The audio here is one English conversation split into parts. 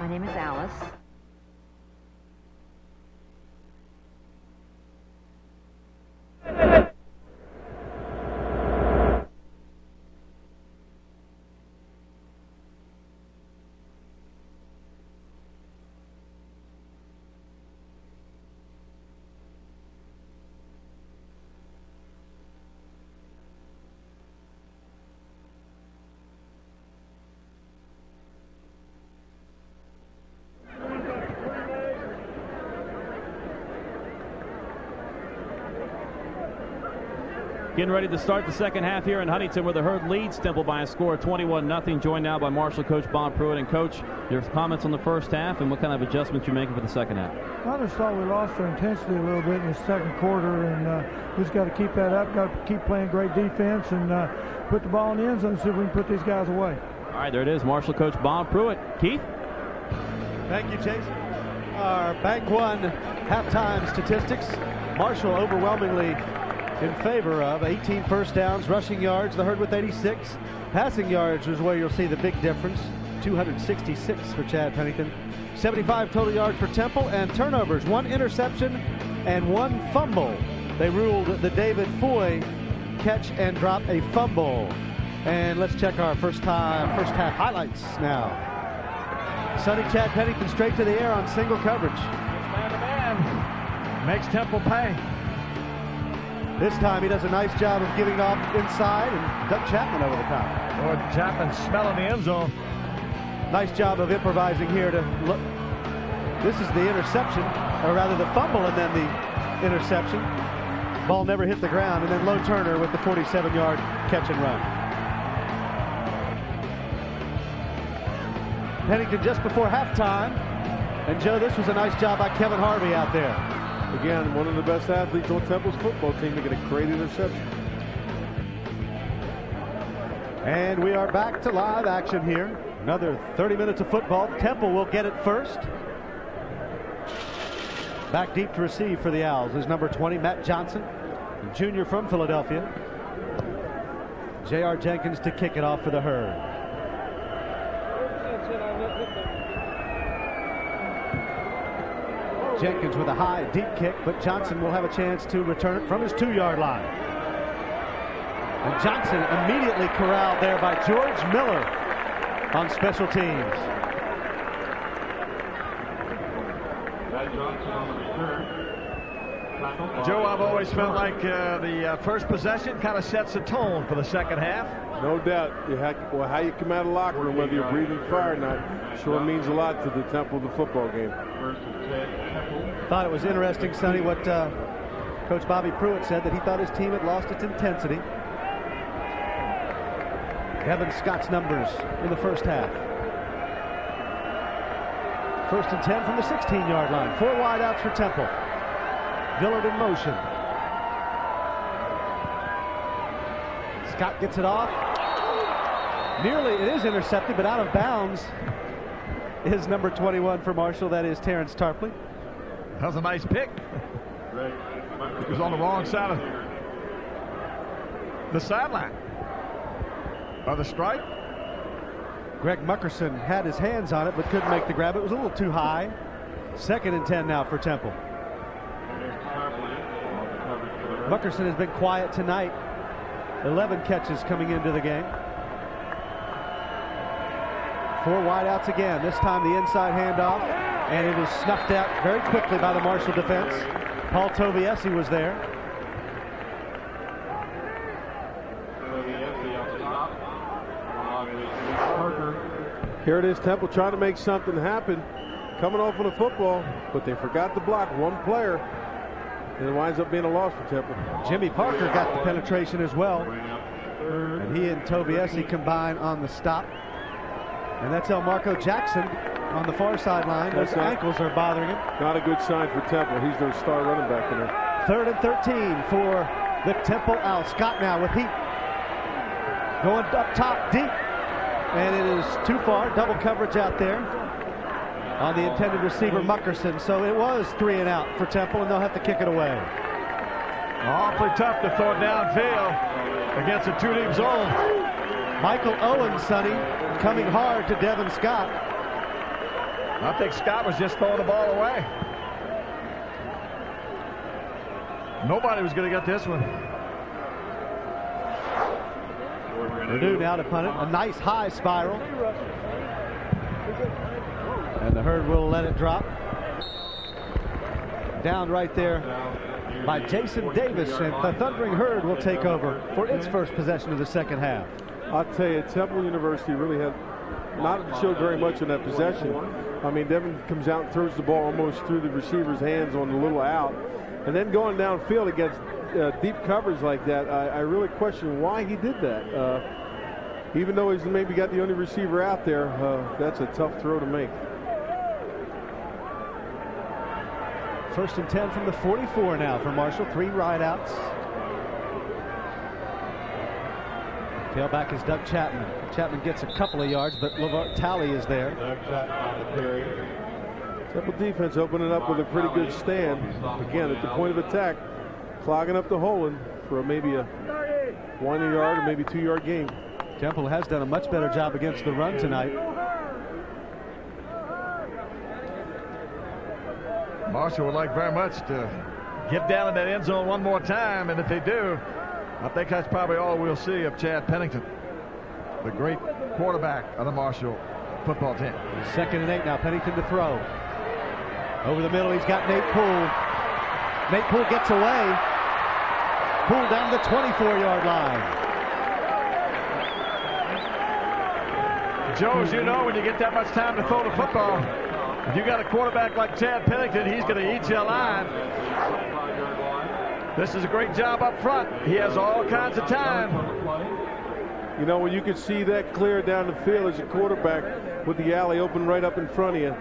My name is Alice. Getting ready to start the second half here in Huntington where the herd leads Temple by a score of 21-0. Joined now by Marshall coach Bob Pruett. And coach, your comments on the first half and what kind of adjustments you're making for the second half? I just thought we lost our intensity a little bit in the second quarter and uh, we just got to keep that up, got to keep playing great defense and uh, put the ball in the end zone and see if we can put these guys away. All right, there it is. Marshall coach Bob Pruett. Keith? Thank you, Chase. Our Bank One halftime statistics. Marshall overwhelmingly in favor of 18 first downs, rushing yards, the herd with 86. Passing yards is where you'll see the big difference. 266 for Chad Pennington. 75 total yards for Temple and turnovers. One interception and one fumble. They ruled the David Foy catch and drop a fumble. And let's check our first time, first half highlights now. Sonny Chad Pennington straight to the air on single coverage. Man to man. Makes Temple pay. This time he does a nice job of giving off inside and Doug Chapman over the top. Or Chapman smelling the end zone. Nice job of improvising here to look. This is the interception, or rather the fumble and then the interception. Ball never hit the ground, and then Low Turner with the 47-yard catch and run. Pennington just before halftime. And Joe, this was a nice job by Kevin Harvey out there. Again, one of the best athletes on Temple's football team to get a great interception. And we are back to live action here. Another 30 minutes of football. Temple will get it first. Back deep to receive for the Owls is number 20, Matt Johnson, junior from Philadelphia. J.R. Jenkins to kick it off for the herd. Jenkins with a high, deep kick, but Johnson will have a chance to return it from his two-yard line. And Johnson immediately corralled there by George Miller on special teams. Joe, I've always felt like uh, the uh, first possession kind of sets the tone for the second half. No doubt. You have, well, how you come out of locker room, whether you're breathing fire or not, sure means a lot to the Temple of the football game. Thought it was interesting, Sonny, what uh, Coach Bobby Pruett said, that he thought his team had lost its intensity. Kevin Scott's numbers in the first half. First and 10 from the 16-yard line. Four wideouts for Temple. Villard in motion. Scott gets it off. Nearly, it is intercepted, but out of bounds is number 21 for Marshall. That is Terrence Tarpley. That was a nice pick. It was on the wrong side of the sideline. By the stripe. Greg Muckerson had his hands on it, but couldn't make the grab. It was a little too high. Second and 10 now for Temple. Muckerson has been quiet tonight. 11 catches coming into the game. Four wideouts again. This time the inside handoff, and it is snuffed out very quickly by the Marshall defense. Paul Toviessi was there. Here it is, Temple trying to make something happen. Coming off on the football, but they forgot to block one player. And it winds up being a loss for Temple. Jimmy Parker got the penetration as well. And he and Toviessi combine on the stop. And that's how Elmarco Jackson on the far sideline. Those ankles are bothering him. Not a good sign for Temple. He's their star running back in there. Third and 13 for the Temple out. Scott now with heat. Going up top deep. And it is too far. Double coverage out there on the intended receiver, Muckerson. So it was three and out for Temple, and they'll have to kick it away. Awfully tough to throw downfield against a two-deep zone. Michael Owen, Sonny, coming hard to Devin Scott. I think Scott was just throwing the ball away. Nobody was going to get this one. Renew now to punt it. A nice high spiral. And the herd will let it drop. Down right there by Jason Davis. And the Thundering Herd will take over for its first possession of the second half. I'll tell you, Temple University really had not showed very much in that possession. I mean, Devin comes out and throws the ball almost through the receiver's hands on the little out. And then going downfield against uh, deep coverage like that, I, I, really question why he did that. Uh, even though he's maybe got the only receiver out there, uh, that's a tough throw to make. First and 10 from the 44 now for Marshall. Three rideouts. Tailback is Doug Chapman. Chapman gets a couple of yards, but LeVar Talley is there. Temple defense opening up with a pretty good stand. Again, at the point of attack, clogging up the hole and for maybe a one yard or maybe two yard game. Temple has done a much better job against the run tonight. Marshall would like very much to get down in that end zone one more time, and if they do, I think that's probably all we'll see of Chad Pennington, the great quarterback of the Marshall football team. Second and eight now. Pennington to throw. Over the middle, he's got Nate Poole. Nate Poole gets away. Poole down the 24-yard line. Joe, as you know, when you get that much time to throw the football, if you got a quarterback like Chad Pennington, he's going to eat you alive. This is a great job up front. He has all kinds of time. You know, when you can see that clear down the field as a quarterback with the alley open right up in front of you,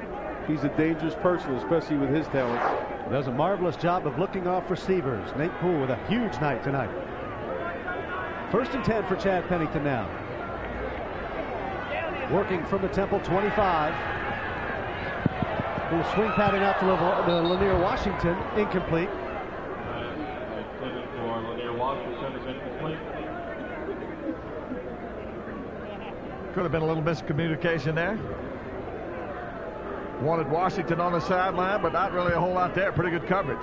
he's a dangerous person, especially with his talent. Does a marvelous job of looking off receivers. Nate Poole with a huge night tonight. First and 10 for Chad Pennington now working from the Temple 25. Little swing pattern out to the Lanier Washington, incomplete. Could have been a little miscommunication there. Wanted Washington on the sideline, but not really a whole lot there. Pretty good coverage.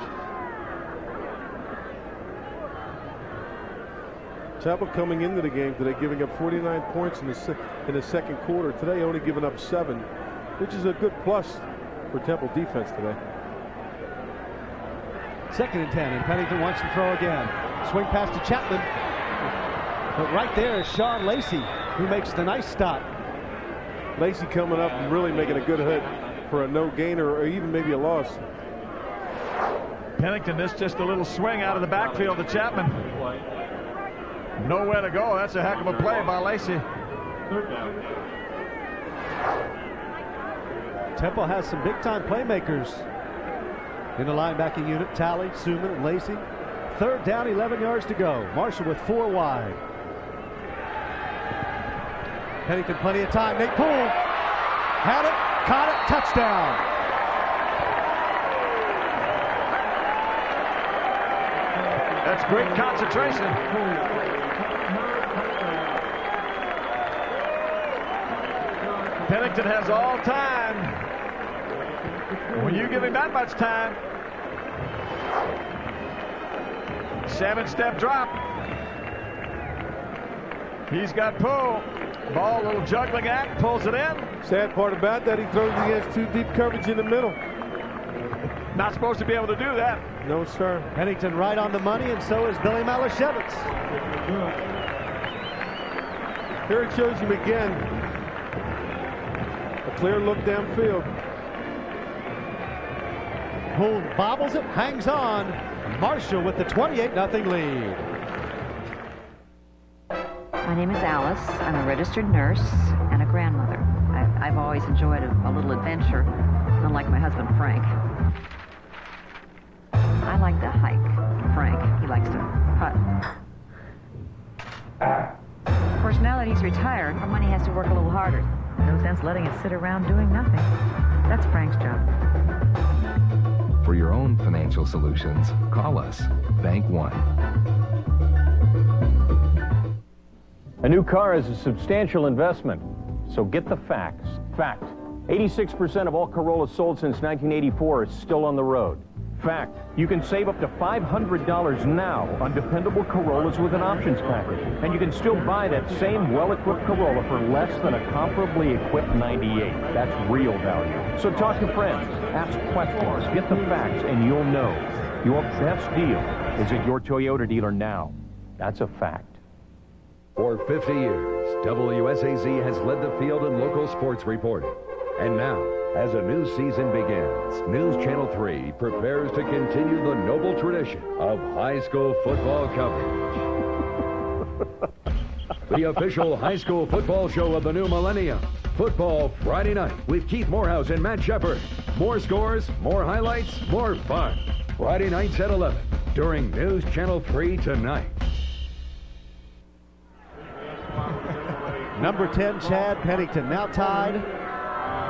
Temple coming into the game today giving up 49 points in the, in the second quarter. Today only giving up seven, which is a good plus for Temple defense today. Second and 10, and Pennington wants to throw again. Swing pass to Chapman. But right there is Sean Lacey, who makes the nice stop. Lacey coming up and really making a good hit for a no gainer or even maybe a loss. Pennington missed just a little swing out of the backfield to Chapman. Nowhere to go. That's a heck of a play by Lacey. Temple has some big-time playmakers in the linebacking unit. Talley, Suman, and Lacey. Third down, 11 yards to go. Marshall with four wide. Pennington plenty of time. Nate Poole had it, caught it, touchdown. That's great concentration. Pennington has all time. When you give him that much time, seven-step drop. He's got pull. Ball, a little juggling act, pulls it in. Sad part about that, he throws against two deep coverage in the middle. Not supposed to be able to do that. No, sir. Pennington right on the money, and so is Billy Malashevich. Here it shows him again. A clear look downfield. Poole bobbles it, hangs on. Marshall with the 28-0 lead. My name is Alice. I'm a registered nurse and a grandmother. I've, I've always enjoyed a, a little adventure, unlike my husband Frank. I like to hike. Frank, he likes to putt. Of course, now that he's retired, our money has to work a little harder. No sense letting it sit around doing nothing. That's Frank's job. For your own financial solutions, call us, Bank One. A new car is a substantial investment, so get the facts. Fact. 86% of all Corollas sold since 1984 is still on the road. Fact, you can save up to $500 now on dependable Corollas with an options package. And you can still buy that same well-equipped Corolla for less than a comparably equipped 98. That's real value. So talk to friends, ask questions, get the facts, and you'll know. Your best deal is at your Toyota dealer now. That's a fact. For 50 years, WSAZ has led the field in local sports reporting. And now, as a new season begins, News Channel 3 prepares to continue the noble tradition of high school football coverage. the official high school football show of the new millennium. Football Friday night with Keith Morehouse and Matt Shepard. More scores, more highlights, more fun. Friday nights at 11 during News Channel 3 tonight. Number 10, Chad Pennington, now tied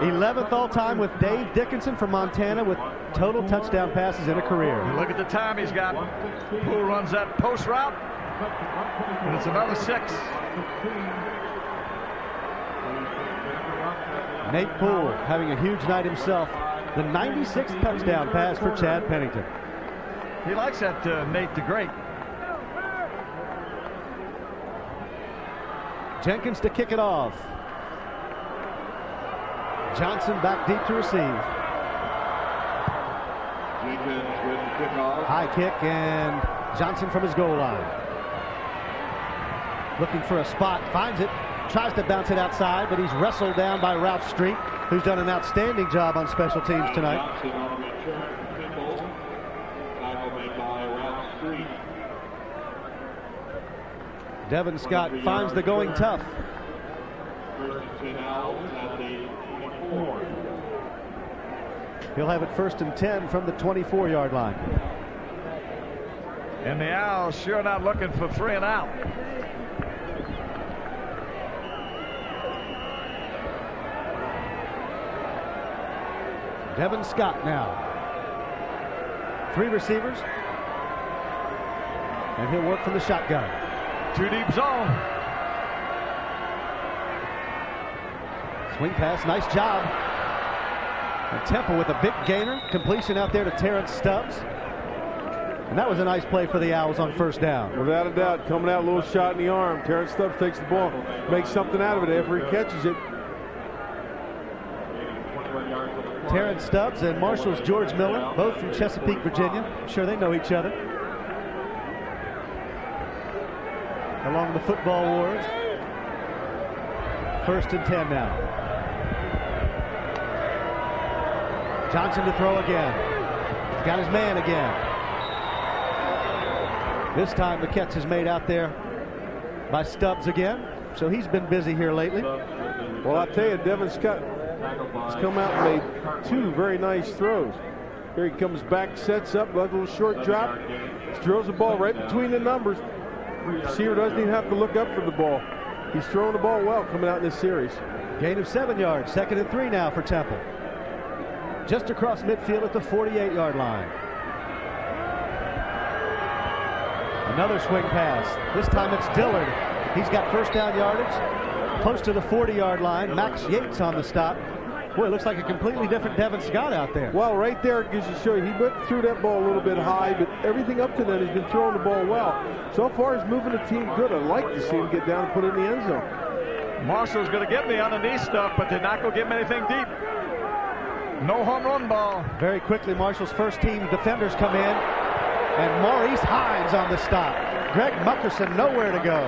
11th all time with Dave Dickenson from Montana with total touchdown passes in a career. Look at the time he's got. Poole runs that post route, and it's another six. Nate Poole having a huge night himself. The 96th touchdown pass for Chad Pennington. He likes that uh, Nate the Great. Jenkins to kick it off. Johnson back deep to receive. High kick and Johnson from his goal line. Looking for a spot, finds it, tries to bounce it outside, but he's wrestled down by Ralph Street, who's done an outstanding job on special teams tonight. Devin Scott finds the going tough. He'll have it first and 10 from the 24 yard line. And the Owls sure not looking for three and out. Devin Scott now. Three receivers. And he'll work from the shotgun. Two deep zone. Swing pass, nice job. And Temple with a big gainer. Completion out there to Terrence Stubbs. And that was a nice play for the Owls on first down. Without a doubt, coming out a little shot in the arm. Terrence Stubbs takes the ball, makes something out of it after he catches it. Terrence Stubbs and Marshall's George Miller, both from Chesapeake, Virginia. I'm sure they know each other. Along the football wars. First and 10 now. Johnson to throw again. He's got his man again. This time the catch is made out there by Stubbs again. So he's been busy here lately. Well, I tell you, Devin Scott has come out and made two very nice throws. Here he comes back, sets up, a little short drop, throws the ball right between the numbers. Receiver doesn't even have to look up for the ball. He's throwing the ball well coming out in this series. Gain of seven yards, second and three now for Temple. Just across midfield at the 48-yard line. Another swing pass. This time it's Dillard. He's got first down yardage, close to the 40-yard line. Max Yates on the stop. Boy, it looks like a completely different Devin Scott out there. Well, right there it gives you show you. He went through that ball a little bit high, but everything up to then he's been throwing the ball well. So far, he's moving the team good. I'd like to see him get down and put it in the end zone. Marshall's going to get me on the underneath stuff, but they're not going to give him anything deep. No home run ball. Very quickly, Marshall's first team defenders come in, and Maurice Hines on the stop. Greg Muckerson nowhere to go.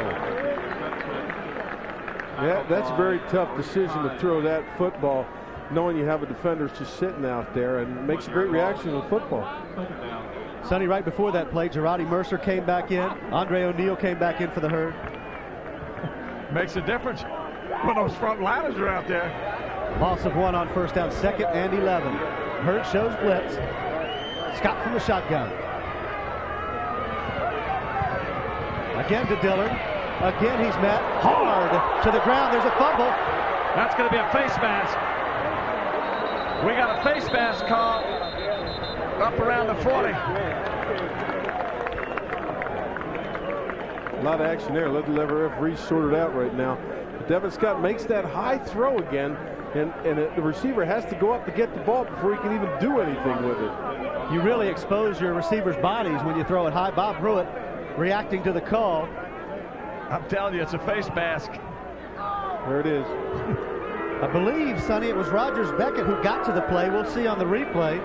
Yeah, that's a very tough decision to throw that football, knowing you have a defender just sitting out there, and makes a great reaction to the football. Sonny, right before that play, Giradie Mercer came back in. Andre O'Neill came back in for the herd. Makes a difference when those front liners are out there. Loss of one on first down, second and 11. Herd shows blitz. Scott from the shotgun. Again to Dillard. Again he's met hard to the ground. There's a fumble. That's going to be a face mask. We got a face mask call up around the 40. A lot of action there. Let the lever referee sort it out right now. Devin Scott makes that high throw again. And, and the receiver has to go up to get the ball before he can even do anything with it. You really expose your receivers' bodies when you throw it high. Bob Pruett reacting to the call. I'm telling you, it's a face mask. There it is. I believe, Sonny, it was Rogers Beckett who got to the play. We'll see on the replay.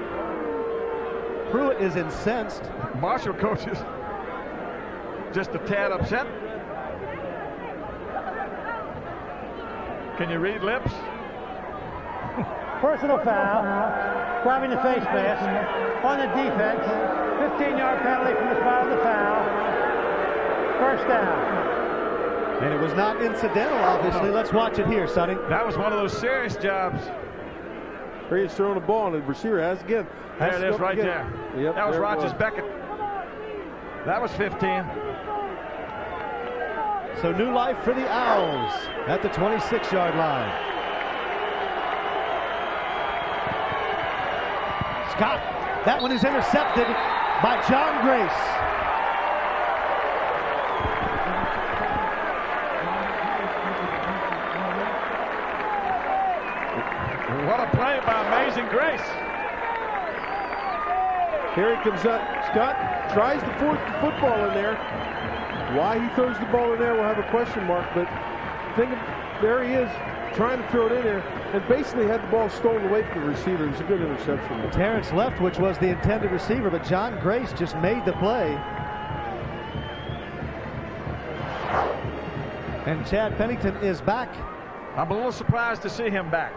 Pruett is incensed. Marshall coaches just a tad upset. Can you read lips? Personal foul, grabbing the face mask on the defense. 15-yard penalty from the spot of the foul. First down. And it was not incidental, obviously. Let's watch it here, Sonny. That was one of those serious jobs. Here he's throwing the ball, and the receiver has again. There it is, right there. Yep, that was there Rogers was. Beckett. That was 15. So new life for the Owls at the 26-yard line. Scott, that one is intercepted by John Grace. What a play by Amazing Grace. Here he comes up. Scott tries to force the football in there. Why he throws the ball in there, we'll have a question mark. But think of, there he is trying to throw it in there and basically had the ball stolen away from the receiver. It was a good interception. Terrence Leftwich was the intended receiver, but John Grace just made the play. And Chad Pennington is back. I'm a little surprised to see him back.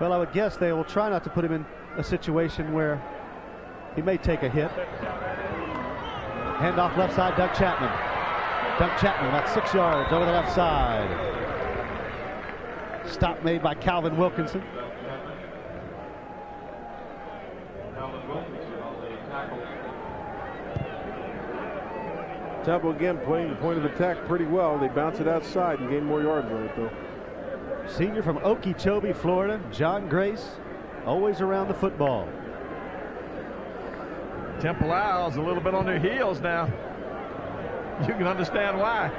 Well, I would guess they will try not to put him in a situation where he may take a hit. Hand off left side, Doug Chapman. Doug Chapman about six yards over the left side. Stop made by Calvin Wilkinson. Temple again playing the point of attack pretty well. They bounce it outside and gain more yards on it, though. Senior from Okeechobee, Florida, John Grace, always around the football. Temple Owls a little bit on their heels now. You can understand why.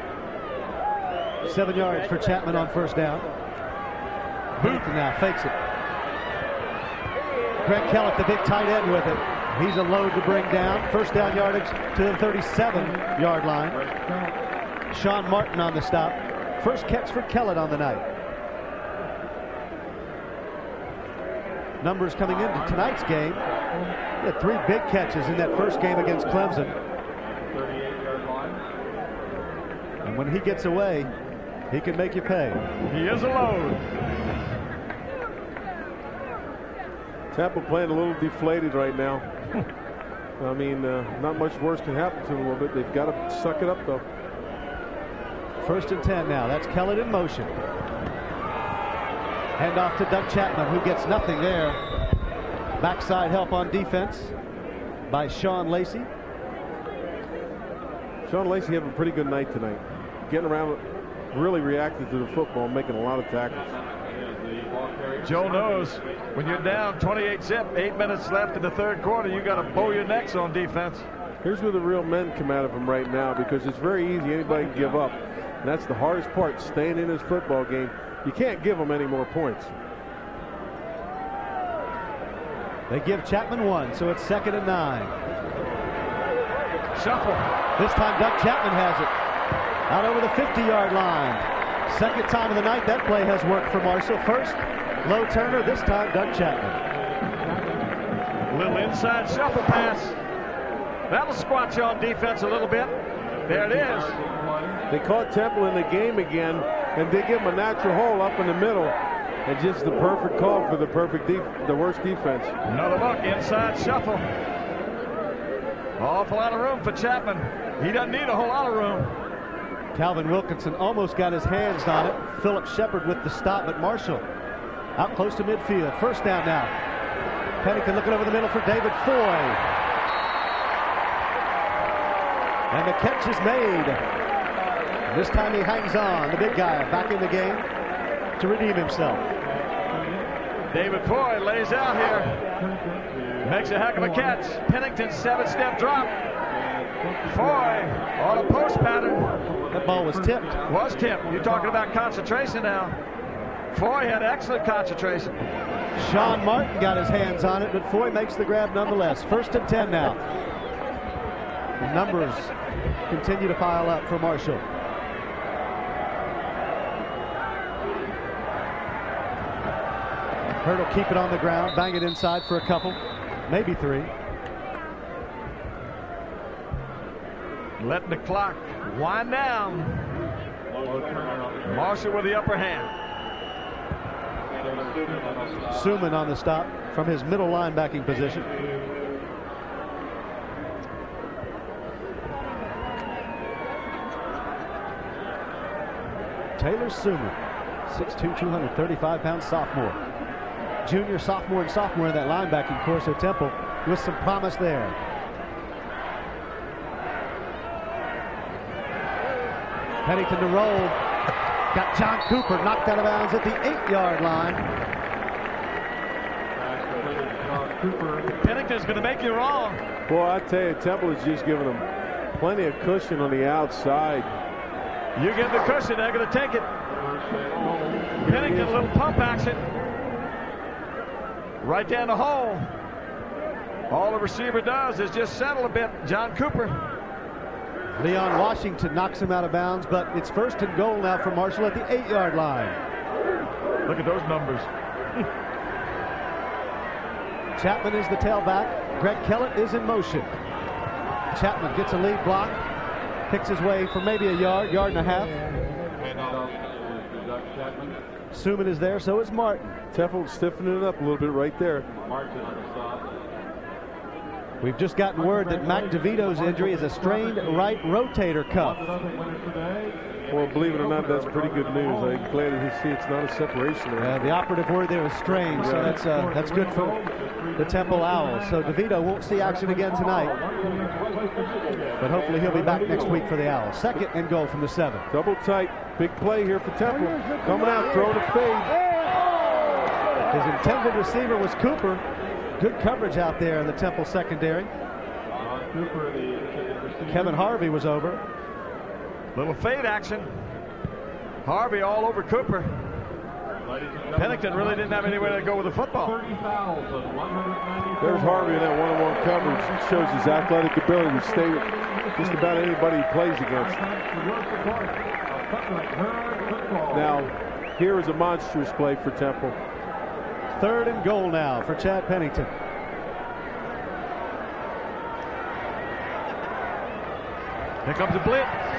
Seven yards for Chapman on first down. Booth now fakes it. Greg Kellett, the big tight end with it. He's a load to bring down. First down yardage to the 37-yard line. Sean Martin on the stop. First catch for Kellett on the night. Numbers coming into tonight's game. He had three big catches in that first game against Clemson. And when he gets away, he can make you pay. He is alone. load. Temple playing a little deflated right now. I mean, uh, not much worse can happen to them a little bit. They've got to suck it up, though. First and 10 now. That's Kellett in motion. Hand off to Doug Chapman, who gets nothing there. Backside help on defense by Sean Lacey. Sean Lacey having a pretty good night tonight. Getting around, really reacting to the football, making a lot of tackles. Joe knows when you're down 28 zip, eight minutes left in the third quarter, you got to bow your necks on defense. Here's where the real men come out of him right now because it's very easy. Anybody can give up. And that's the hardest part, staying in this football game. You can't give them any more points. They give Chapman one, so it's second and nine. Shuffle. This time Doug Chapman has it. Out over the 50-yard line. Second time of the night that play has worked for Marshall. First, low turner. This time, Doug Chapman. Little inside shuffle pass. That'll squat you on defense a little bit. There it is. They caught Temple in the game again, and they give him a natural hole up in the middle. And just the perfect call for the perfect, def the worst defense. Another look, inside shuffle. Awful lot of room for Chapman. He doesn't need a whole lot of room. Calvin Wilkinson almost got his hands on it. Philip Shepard with the stop, but Marshall out close to midfield. First down now. Pennington looking over the middle for David Foy. And the catch is made. This time he hangs on. The big guy back in the game to redeem himself. David Foy lays out here. Makes a heck of a catch. Pennington seven-step drop. Foy on a post pattern. That ball was tipped. Was tipped. You're talking about concentration now. Foy had excellent concentration. Sean Martin got his hands on it, but Foy makes the grab nonetheless. First and 10 now. The numbers continue to pile up for Marshall. Herd will keep it on the ground, bang it inside for a couple, maybe three. Letting the clock wind down. Marshall with the upper hand. Suman on the stop from his middle linebacking position. Taylor Suman, 6'2", 235 pound sophomore. Junior, sophomore, and sophomore in that linebacking course at Temple with some promise there. Pennington to roll. Got John Cooper knocked out of bounds at the eight-yard line. Pennington's going to make you wrong. Boy, I tell you, Temple is just giving them plenty of cushion on the outside. You get the cushion, they're going to take it. Pennington, a little pump action. Right down the hole. All the receiver does is just settle a bit. John Cooper. Leon Washington knocks him out of bounds, but it's first and goal now for Marshall at the eight-yard line. Look at those numbers. Chapman is the tailback. Greg Kellett is in motion. Chapman gets a lead block, picks his way for maybe a yard, yard and a half. Suman is there, so is Martin. Temple stiffening it up a little bit right there. We've just gotten word that Mac DeVito's injury is a strained right rotator cuff. Well, believe it or not, that's pretty good news. I'm glad to see it's not a separation. Uh, the operative word there was strained, so that's uh, that's good for the Temple Owls. So DeVito won't see action again tonight, but hopefully he'll be back next week for the Owls. Second and goal from the seven. Double tight, big play here for Temple. Coming out, throwing a fade. His intended receiver was Cooper. Good coverage out there in the Temple secondary. Kevin Harvey was over. Little fade action. Harvey all over Cooper. Pennington really didn't have anywhere to go with the football. There's Harvey in that one-on-one coverage. He shows his athletic ability to stay with just about anybody he plays against. Now, here is a monstrous play for Temple. Third and goal now for Chad Pennington. Here comes the blitz.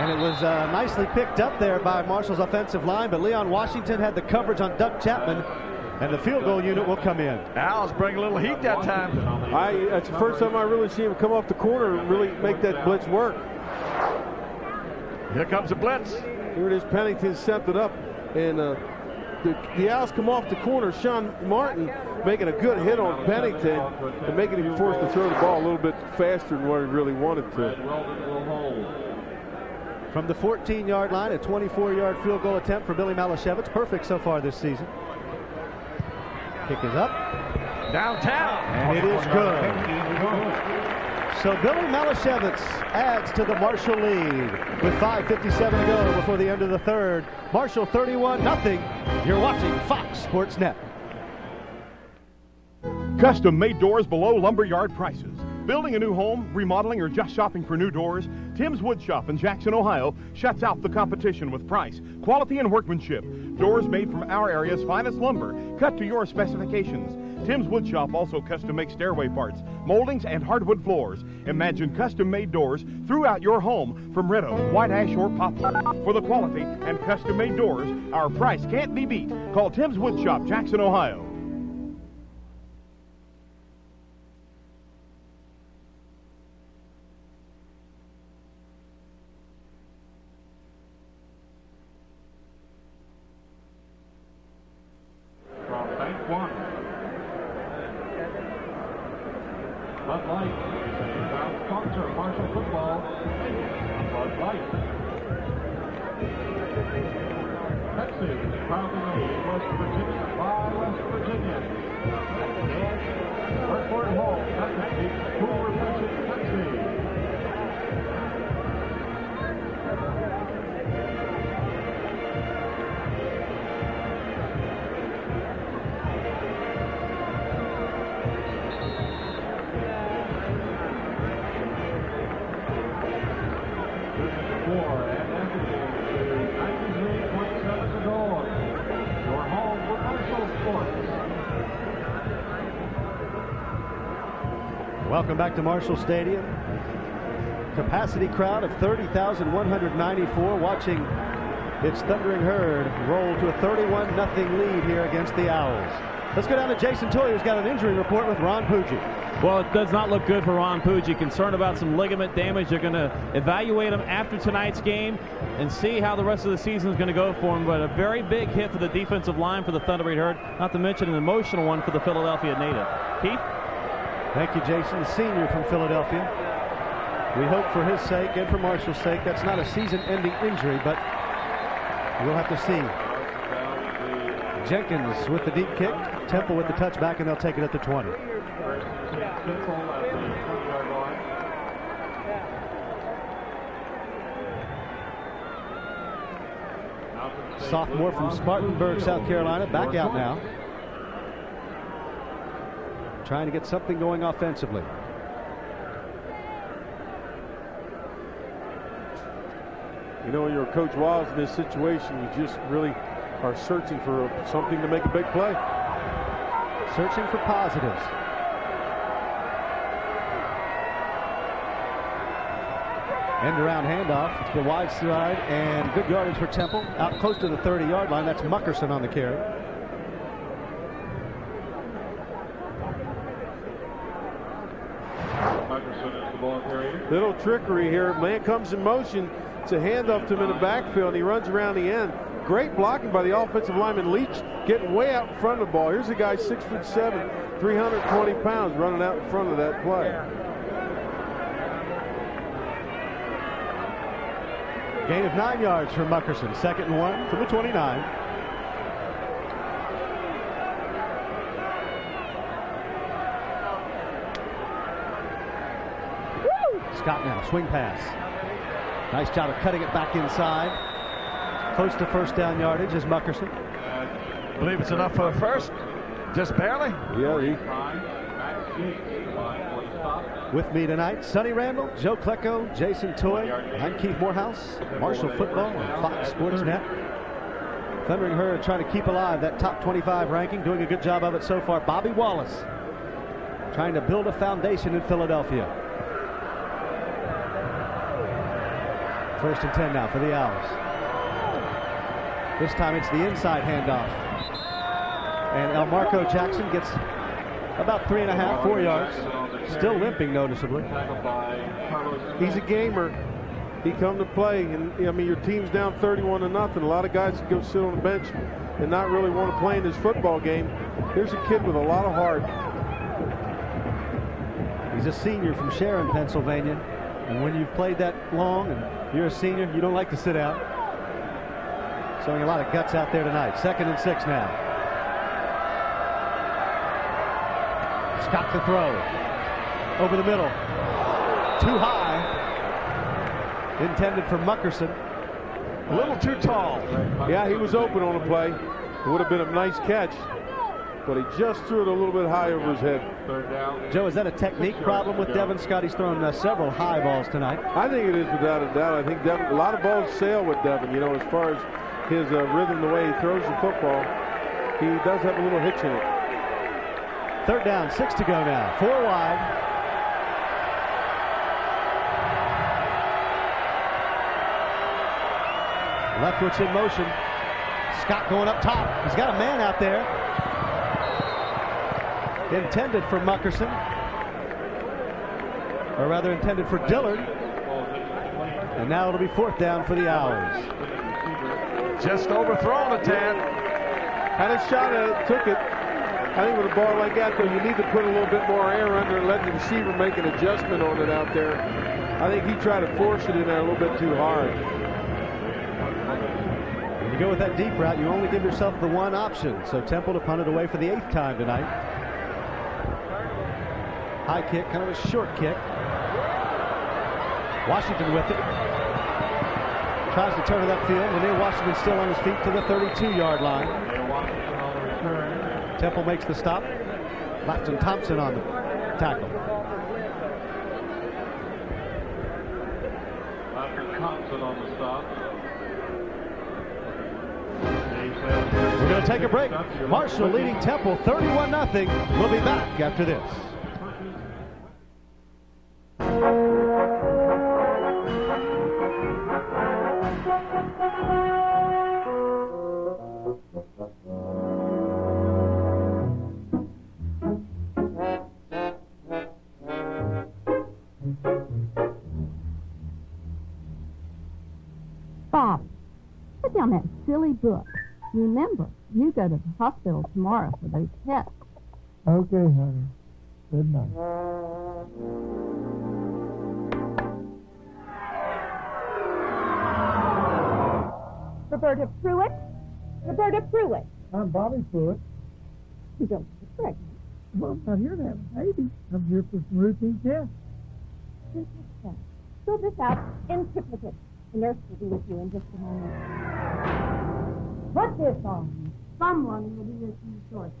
And it was uh, nicely picked up there by Marshall's offensive line, but Leon Washington had the coverage on Doug Chapman, and the field goal unit will come in. Owls bring a little heat that time. I, that's the first time I really see him come off the corner and really make that blitz work. Here comes the blitz. Here it is. Pennington sent it up, and uh, the, the Owls come off the corner. Sean Martin making a good hit on Pennington and making him forced to throw the ball a little bit faster than what he really wanted to. From the 14-yard line, a 24-yard field goal attempt for Billy Malashevich. Perfect so far this season. Kick is up. Downtown. And it is good. So Billy Malashevich adds to the Marshall lead with 5.57 to go before the end of the third. Marshall 31 nothing. You're watching Fox Sports Net. Custom made doors below lumberyard prices. Building a new home, remodeling, or just shopping for new doors? Tim's Woodshop in Jackson, Ohio shuts out the competition with price, quality, and workmanship. Doors made from our area's finest lumber, cut to your specifications. Tim's Woodshop also custom makes stairway parts, moldings, and hardwood floors. Imagine custom made doors throughout your home from red oak, white ash, or poplar. For the quality and custom made doors, our price can't be beat. Call Tim's Woodshop, Jackson, Ohio. Back to Marshall Stadium. Capacity crowd of 30,194 watching its Thundering Herd roll to a 31-0 lead here against the Owls. Let's go down to Jason Toy, who's got an injury report with Ron Puggi. Well, it does not look good for Ron Puggi. Concerned about some ligament damage. They're going to evaluate him after tonight's game and see how the rest of the season is going to go for him. But a very big hit for the defensive line for the Thundering Herd, not to mention an emotional one for the Philadelphia native. Keith? Thank you, Jason. The senior from Philadelphia. We hope for his sake and for Marshall's sake that's not a season-ending injury, but we'll have to see. Jenkins with the deep kick, Temple with the touchback, and they'll take it at the 20. Sophomore from Spartanburg, South Carolina, back out now. Trying to get something going offensively. You know, you're Coach Wiles in this situation. You just really are searching for something to make a big play. Searching for positives. End around handoff to the wide side and good yardage for Temple out close to the 30 yard line. That's Muckerson on the carry. Little trickery here. Man comes in motion. It's a handoff to him in the backfield. And he runs around the end. Great blocking by the offensive lineman Leach, getting way out in front of the ball. Here's a guy six foot seven, 320 pounds, running out in front of that play. Gain of nine yards for Muckerson. Second and one from the 29. Scott now, swing pass. Nice job of cutting it back inside. Close to first down yardage is Muckerson. I believe it's enough for a first. Just barely. Yeah, he... With me tonight, Sonny Randle, Joe Klecko, Jason Toy. I'm Keith Morehouse, Marshall Football on Fox Sports Net. Thundering Herd trying to keep alive that top 25 ranking, doing a good job of it so far. Bobby Wallace trying to build a foundation in Philadelphia. First and 10 now for the Owls. This time it's the inside handoff. And Elmarko Jackson gets about three and a half, four yards. Still limping noticeably. He's a gamer. He come to play, and I mean your team's down 31 to nothing. A lot of guys go sit on the bench and not really want to play in this football game. Here's a kid with a lot of heart. He's a senior from Sharon, Pennsylvania. And when you've played that long and you're a senior, you don't like to sit out. Showing a lot of guts out there tonight. Second and six now. Scott to throw. Over the middle. Too high. Intended for Muckerson. A little too tall. Yeah, he was open on the play. It would have been a nice catch, but he just threw it a little bit high over his head. Joe, is that a technique problem with Devin Scott? He's thrown uh, several high balls tonight. I think it is without a doubt. I think Devin, a lot of balls sail with Devin, you know, as far as his uh, rhythm, the way he throws the football. He does have a little hitch in it. Third down, six to go now. Four wide. Leftwich in motion. Scott going up top. He's got a man out there. Intended for Muckerson. Or rather intended for Dillard. And now it'll be fourth down for the Owls. Just overthrown a tad. Had a shot at it, took it. I think with a ball like that, though, you need to put a little bit more air under and let the receiver make an adjustment on it out there. I think he tried to force it in there a little bit too hard. When you go with that deep route, you only give yourself the one option. So Temple to punt it away for the eighth time tonight. High kick, kind of a short kick. Washington with it. Tries to turn it upfield. Lanier Washington still on his feet to the 32-yard line. Temple makes the stop. Clapton Thompson on the tackle. Thompson on the stop. We're going to take a break. Marshall leading Temple 31-0. We'll be back after this. Go to the hospital tomorrow for those tests. Okay, honey. Good night. Roberta Pruett? Roberta Pruett. I'm Bobby Pruett. You don't correct Well, I'm not here to have a baby. I'm here for some routine tests. Fill this out in triplicate. The nurse will be with you in just a moment. Put this on. Someone will be with you.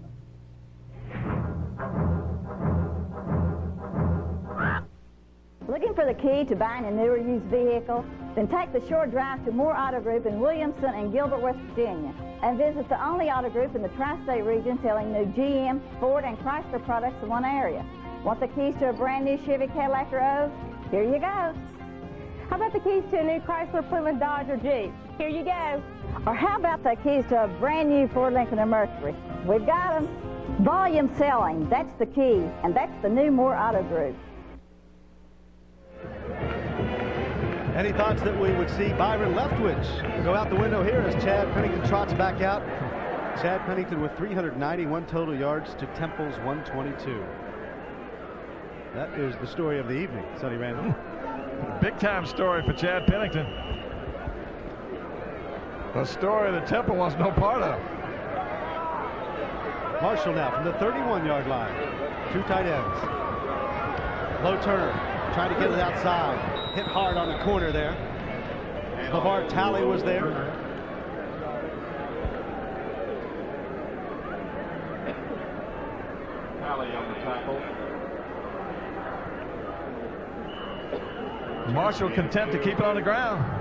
Looking for the key to buying a new or used vehicle? Then take the short drive to Moore Auto Group in Williamson and Gilbert, West Virginia, and visit the only auto group in the tri-state region selling new GM, Ford, and Chrysler products in one area. Want the keys to a brand new Chevy Cadillac or? Here you go. How about the keys to a new Chrysler, Plymouth, Dodge, or Jeep? Here you go. Or how about the keys to a brand new Ford Lincoln or Mercury? We've got them. Volume selling, that's the key, and that's the new Moore Auto Group. Any thoughts that we would see Byron Leftwich go out the window here as Chad Pennington trots back out? Chad Pennington with 391 total yards to Temple's 122. That is the story of the evening, Sonny Randle. Big time story for Chad Pennington. A story that Temple was no part of. Marshall now from the 31 yard line. Two tight ends. Low turn, trying to get it outside. Hit hard on the corner there. LeVar Talley was there. Talley on the tackle. Marshall content to keep it on the ground.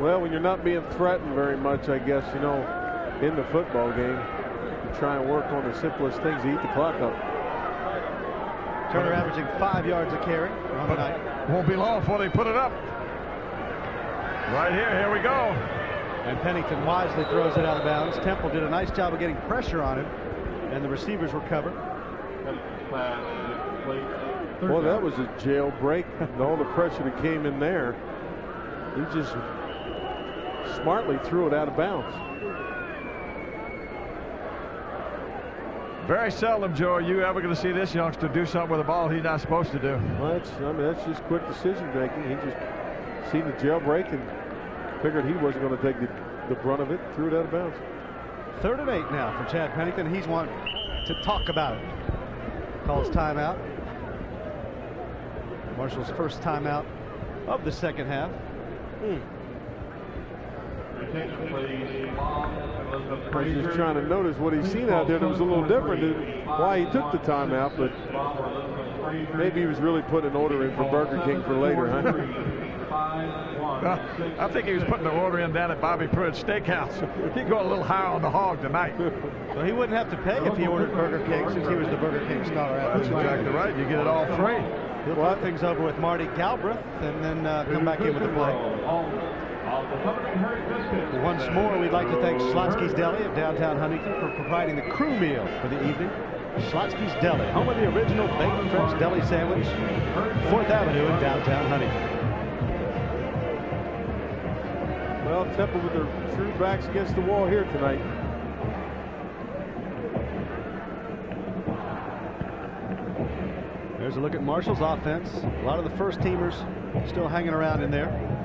Well, when you're not being threatened very much, I guess, you know, in the football game, you try and work on the simplest things to eat the clock up. Turner averaging five yards a carry on the night. Won't be long before they put it up. Right here, here we go. And Pennington wisely throws it out of bounds. Temple did a nice job of getting pressure on him, and the receivers were covered. Well, that was a jailbreak. and all the pressure that came in there, he just smartly threw it out of bounds. Very seldom, Joe, are you ever going to see this youngster do something with a ball he's not supposed to do. Well, that's, I mean, that's just quick decision making. He just seen the jailbreak and figured he wasn't going to take the, the brunt of it, threw it out of bounds. Third and eight now for Chad Pennington. He's one to talk about it. Calls timeout. Marshall's first timeout of the second half. Attention, please. Mom, Elizabeth I was just trying to notice what he's seen out there that was a little different than why he took the timeout, but maybe he was really putting an order in for Burger King for later, huh? Well, I think he was putting the order in down at Bobby Pruett's Steakhouse. He'd go a little higher on the hog tonight. So he wouldn't have to pay if he ordered Burger King since he was the Burger King star That's athlete. exactly right. You get it all free. He'll talk things over with Marty Galbraith and then uh, come back in with the play. Once more, we'd like to thank Schlotzsky's Deli of downtown Huntington for providing the crew meal for the evening. Schlotzsky's Deli, home of the original baked French deli sandwich, 4th Avenue in downtown Huntington. Well, Temple with their true backs against the wall here tonight. There's a look at Marshall's offense. A lot of the first teamers still hanging around in there.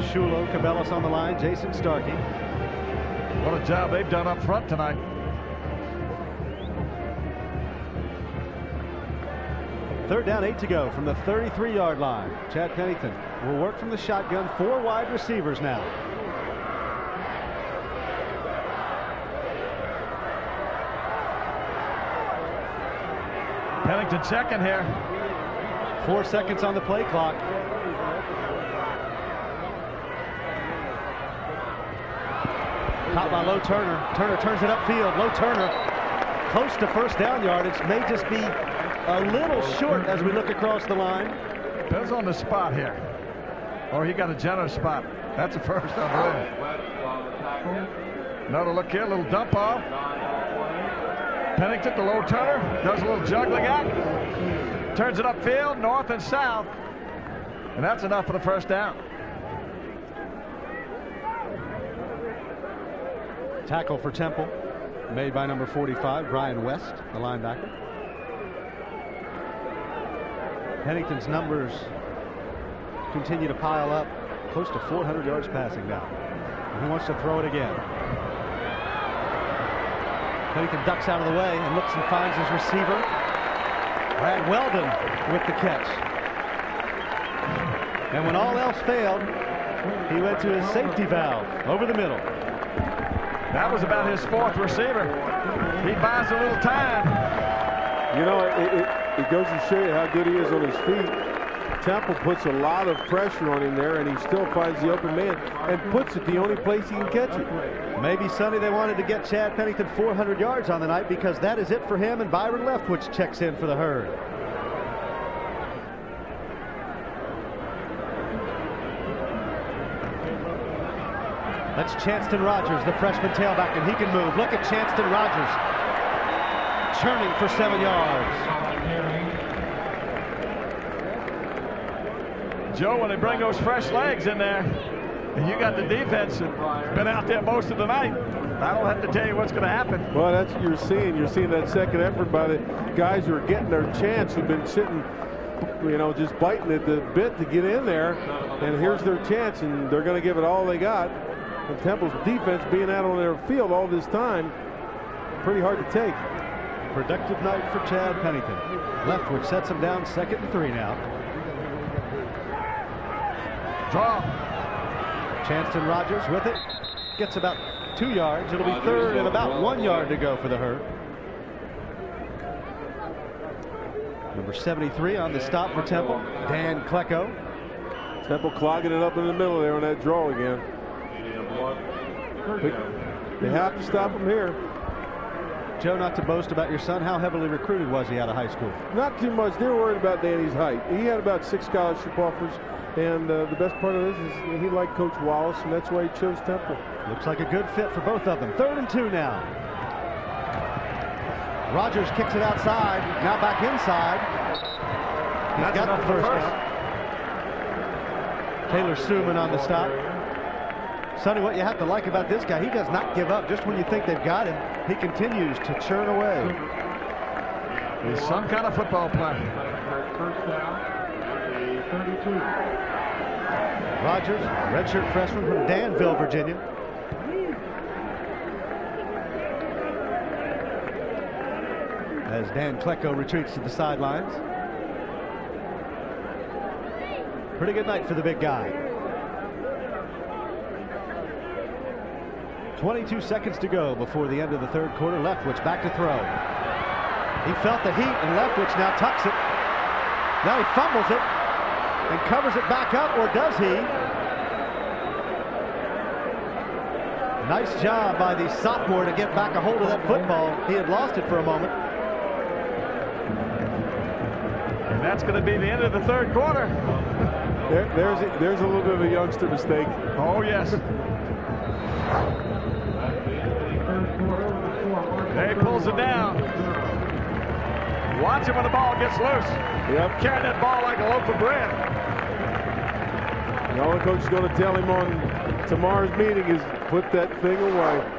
Sciullo, Cabela's on the line, Jason Starkey. What a job they've done up front tonight. Third down, eight to go from the 33-yard line. Chad Pennington will work from the shotgun. Four wide receivers now. Pennington second here. Four seconds on the play clock. Caught by Low Turner. Turner turns it upfield. Low Turner close to first down yardage. May just be a little short as we look across the line. Depends on the spot here. Or he got a generous spot. That's a first, I believe. Another look here, a little dump off. Pennington to Low Turner. Does a little juggling act. turns it upfield, north and south. And that's enough for the first down. Tackle for Temple made by number 45, Brian West, the linebacker. Pennington's numbers continue to pile up, close to 400 yards passing now. He wants to throw it again. Pennington ducks out of the way and looks and finds his receiver. Brad Weldon with the catch. And when all else failed, he went to his safety valve over the middle. That was about his fourth receiver. He buys a little time. You know, it, it, it goes to show you how good he is on his feet. Temple puts a lot of pressure on him there, and he still finds the open man and puts it the only place he can catch it. Maybe Sonny they wanted to get Chad Pennington 400 yards on the night because that is it for him, and Byron Leftwich checks in for the herd. That's Chanston Rogers, the freshman tailback, and he can move. Look at Chanston Rogers churning for seven yards. Joe, when they bring those fresh legs in there, and you got the defense that's been out there most of the night, I don't have to tell you what's going to happen. Well, that's what you're seeing. You're seeing that second effort by the guys who are getting their chance, who've been sitting, you know, just biting at the bit to get in there. And here's their chance, and they're going to give it all they got. Temple's defense being out on their field all this time, pretty hard to take. Productive night for Chad Pennington. Leftwich sets him down second and three now. Draw. Chanston Rogers with it. Gets about two yards. It'll be third and about one yard to go for the herd. Number 73 on the stop for Temple. Dan Klecko. Temple clogging it up in the middle there on that draw again. They have to stop him here. Joe, not to boast about your son, how heavily recruited was he out of high school? Not too much. They were worried about Danny's height. He had about six scholarship offers, and uh, the best part of this is he liked Coach Wallace, and that's why he chose Temple. Looks like a good fit for both of them. Third and two now. Rogers kicks it outside, now back inside. He's That's got the first first. Taylor Suman on the stop. Sonny, what you have to like about this guy, he does not give up. Just when you think they've got him, he continues to churn away. He's some kind of football player. First down, a 32. Rogers, redshirt freshman from Danville, Virginia. As Dan Klecko retreats to the sidelines. Pretty good night for the big guy. 22 seconds to go before the end of the third quarter. Leftwich back to throw. He felt the heat, and Leftwich now tucks it. Now he fumbles it and covers it back up, or does he? Nice job by the sophomore to get back a hold of that football. He had lost it for a moment. And that's going to be the end of the third quarter. There, there's, a, there's a little bit of a youngster mistake. Oh, yes. He it down. Watch him when the ball gets loose. Yep. Carrying that ball like a loaf of bread. And all the coach is going to tell him on tomorrow's meeting is put that thing away.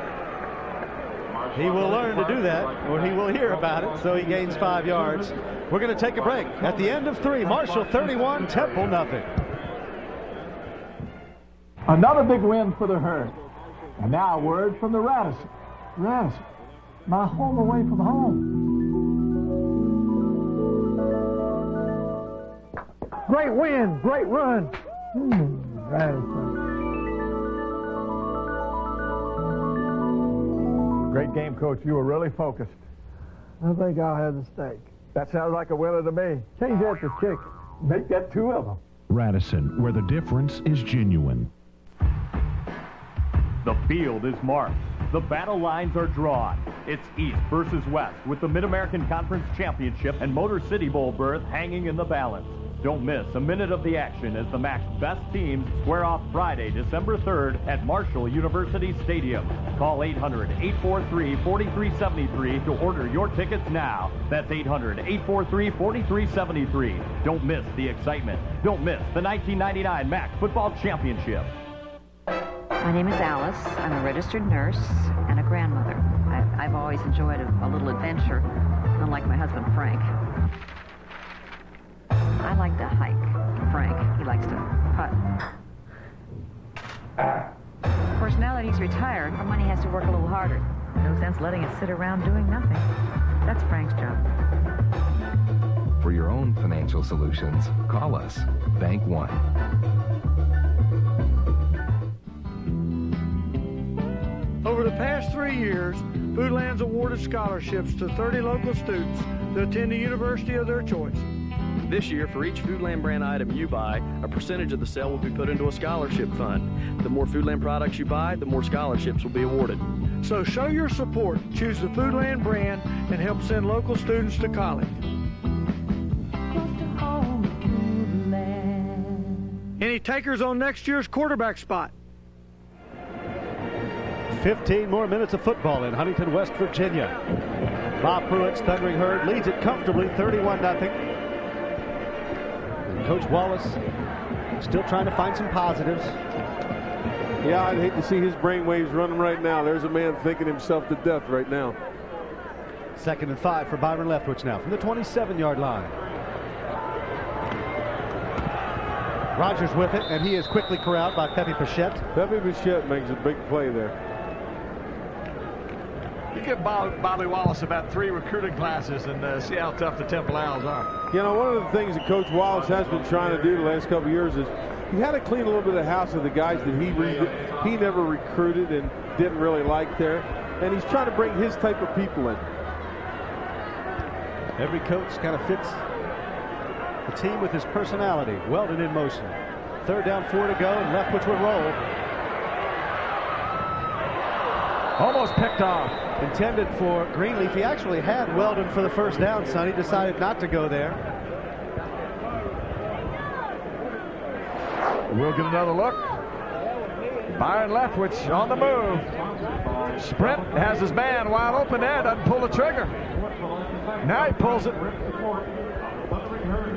He will learn to do that, or he will hear about it, so he gains five yards. We're going to take a break. At the end of three, Marshall 31, Temple nothing. Another big win for the herd. And now a word from the Radisson. Radisson, my home away from home. Great win, great run. Hmm, Radisson. Great game, Coach. You were really focused. I think I'll have the steak. That sounds like a winner to me. Change that to chicken. Make that two of them. Radisson, where the difference is genuine. The field is marked. The battle lines are drawn. It's East versus West with the Mid-American Conference Championship and Motor City Bowl berth hanging in the balance. Don't miss a minute of the action as the MAC's best teams square off Friday, December 3rd at Marshall University Stadium. Call 800-843-4373 to order your tickets now. That's 800-843-4373. Don't miss the excitement. Don't miss the 1999 MAC Football Championship. My name is Alice. I'm a registered nurse and a grandmother. I, I've always enjoyed a, a little adventure, unlike my husband Frank. I like to hike. Frank, he likes to putt. Of course, now that he's retired, our money has to work a little harder. No sense letting it sit around doing nothing. That's Frank's job. For your own financial solutions, call us, Bank One. Over the past three years, Foodland's awarded scholarships to 30 local students to attend the university of their choice. This year, for each Foodland brand item you buy, a percentage of the sale will be put into a scholarship fund. The more Foodland products you buy, the more scholarships will be awarded. So show your support, choose the Foodland brand, and help send local students to college. Any takers on next year's quarterback spot? 15 more minutes of football in Huntington, West Virginia. Bob Pruett's Thundering Herd leads it comfortably 31 0 Coach Wallace still trying to find some positives. Yeah, I'd hate to see his brainwaves running right now. There's a man thinking himself to death right now. Second and five for Byron Leftwich now from the 27-yard line. Rogers with it, and he is quickly corralled by Pepe Pichette. Pepe Pichette makes a big play there. You give Bob, Bobby Wallace about three recruiting classes and uh, see how tough the Temple Owls are. You know, one of the things that Coach Wallace has been trying to do the last couple of years is he had to clean a little bit of the house of the guys that he he never recruited and didn't really like there, and he's trying to bring his type of people in. Every coach kind of fits the team with his personality. Weldon in motion. Third down, four to go, and Leftwich will roll. Almost picked off. Intended for Greenleaf. He actually had Weldon for the first down, son. He decided not to go there. We'll get another look. Byron Leftwich on the move. Sprint has his man wide open there. Doesn't pull the trigger. Now he pulls it.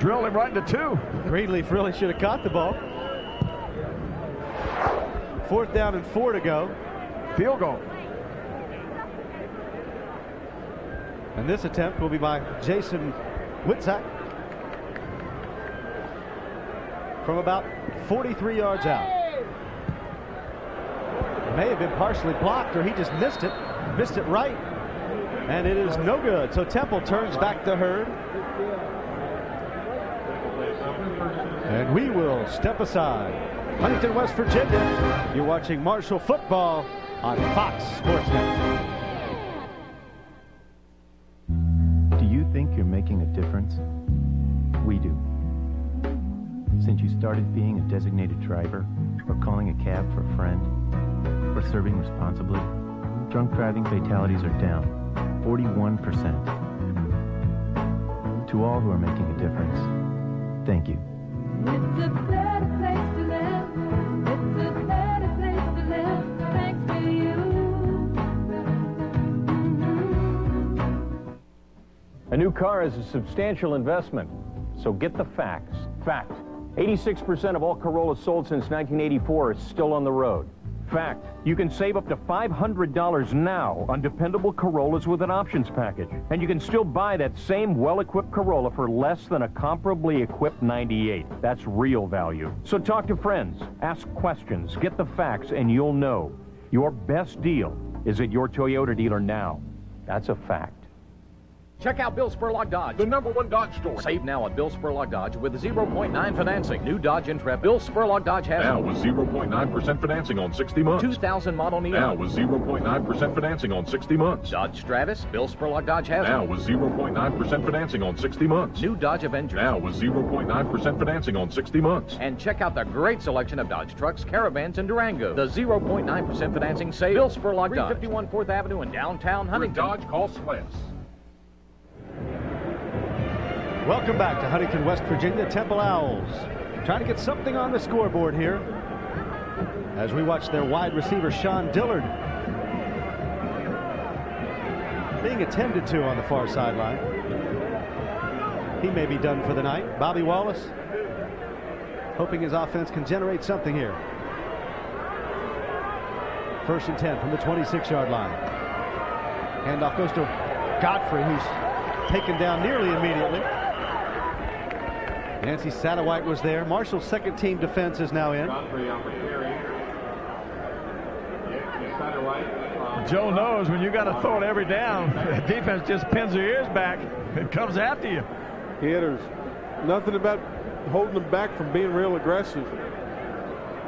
Drilled him right into two. Greenleaf really should have caught the ball. Fourth down and four to go. Field goal. And this attempt will be by Jason Witzak from about 43 yards out. May have been partially blocked or he just missed it. Missed it right. And it is no good. So Temple turns back to herd. And we will step aside. Huntington, West Virginia. You're watching Marshall football on Fox Sports Network. You're making a difference? We do. Since you started being a designated driver, or calling a cab for a friend, or serving responsibly, drunk driving fatalities are down 41%. To all who are making a difference, thank you. New car is a substantial investment, so get the facts. Fact, 86% of all Corollas sold since 1984 is still on the road. Fact, you can save up to $500 now on dependable Corollas with an options package. And you can still buy that same well-equipped Corolla for less than a comparably equipped 98. That's real value. So talk to friends, ask questions, get the facts, and you'll know. Your best deal is at your Toyota dealer now. That's a fact. Check out Bill Spurlock Dodge, the number one Dodge store. Save now at Bill Spurlock Dodge with 0.9 financing. New Dodge Intrepid. Bill Spurlock Dodge has now with 0.9% financing on 60 months. 2000 model Neon. Now with 0.9% financing on 60 months. Dodge Stratus. Bill Spurlock Dodge has now with 0.9% financing on 60 months. New Dodge Avenger. Now with 0.9% financing on 60 months. And check out the great selection of Dodge trucks, Caravans, and Durango. The 0.9% financing save. Bill Spurlock Dodge. 351 4th Avenue in downtown Huntington. With Dodge, call Sliss. Welcome back to Huntington, West Virginia. Temple Owls trying to get something on the scoreboard here as we watch their wide receiver Sean Dillard being attended to on the far sideline. He may be done for the night. Bobby Wallace hoping his offense can generate something here. First and 10 from the 26 yard line. Handoff goes to Godfrey, who's taken down nearly immediately. Nancy Satterwhite was there. Marshall's second team defense is now in. Joe knows when you got to throw it every down, the defense just pins their ears back and comes after you. Yeah, there's nothing about holding them back from being real aggressive.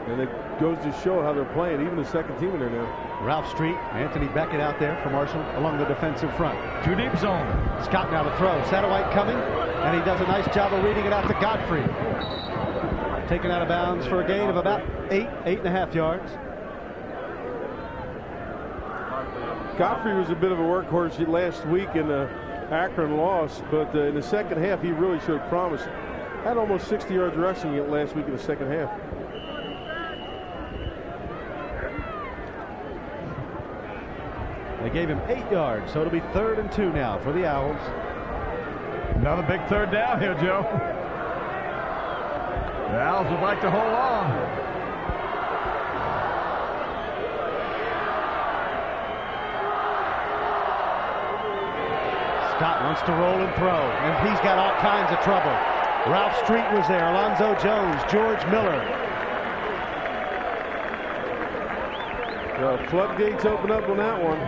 And it goes to show how they're playing, even the second team in there now. Ralph Street, Anthony Beckett out there for Marshall along the defensive front. Two deep zone. Scott now to throw. Satterwhite coming, and he does a nice job of reading it out to Godfrey. Taken out of bounds for a gain of about eight, eight and a half yards. Godfrey was a bit of a workhorse last week in the Akron loss, but uh, in the second half, he really showed promise. Had almost 60 yards rushing it last week in the second half. They gave him eight yards, so it'll be third and two now for the Owls. Another big third down here, Joe. The Owls would like to hold on. Scott wants to roll and throw, and he's got all kinds of trouble. Ralph Street was there, Alonzo Jones, George Miller. The floodgates open up on that one.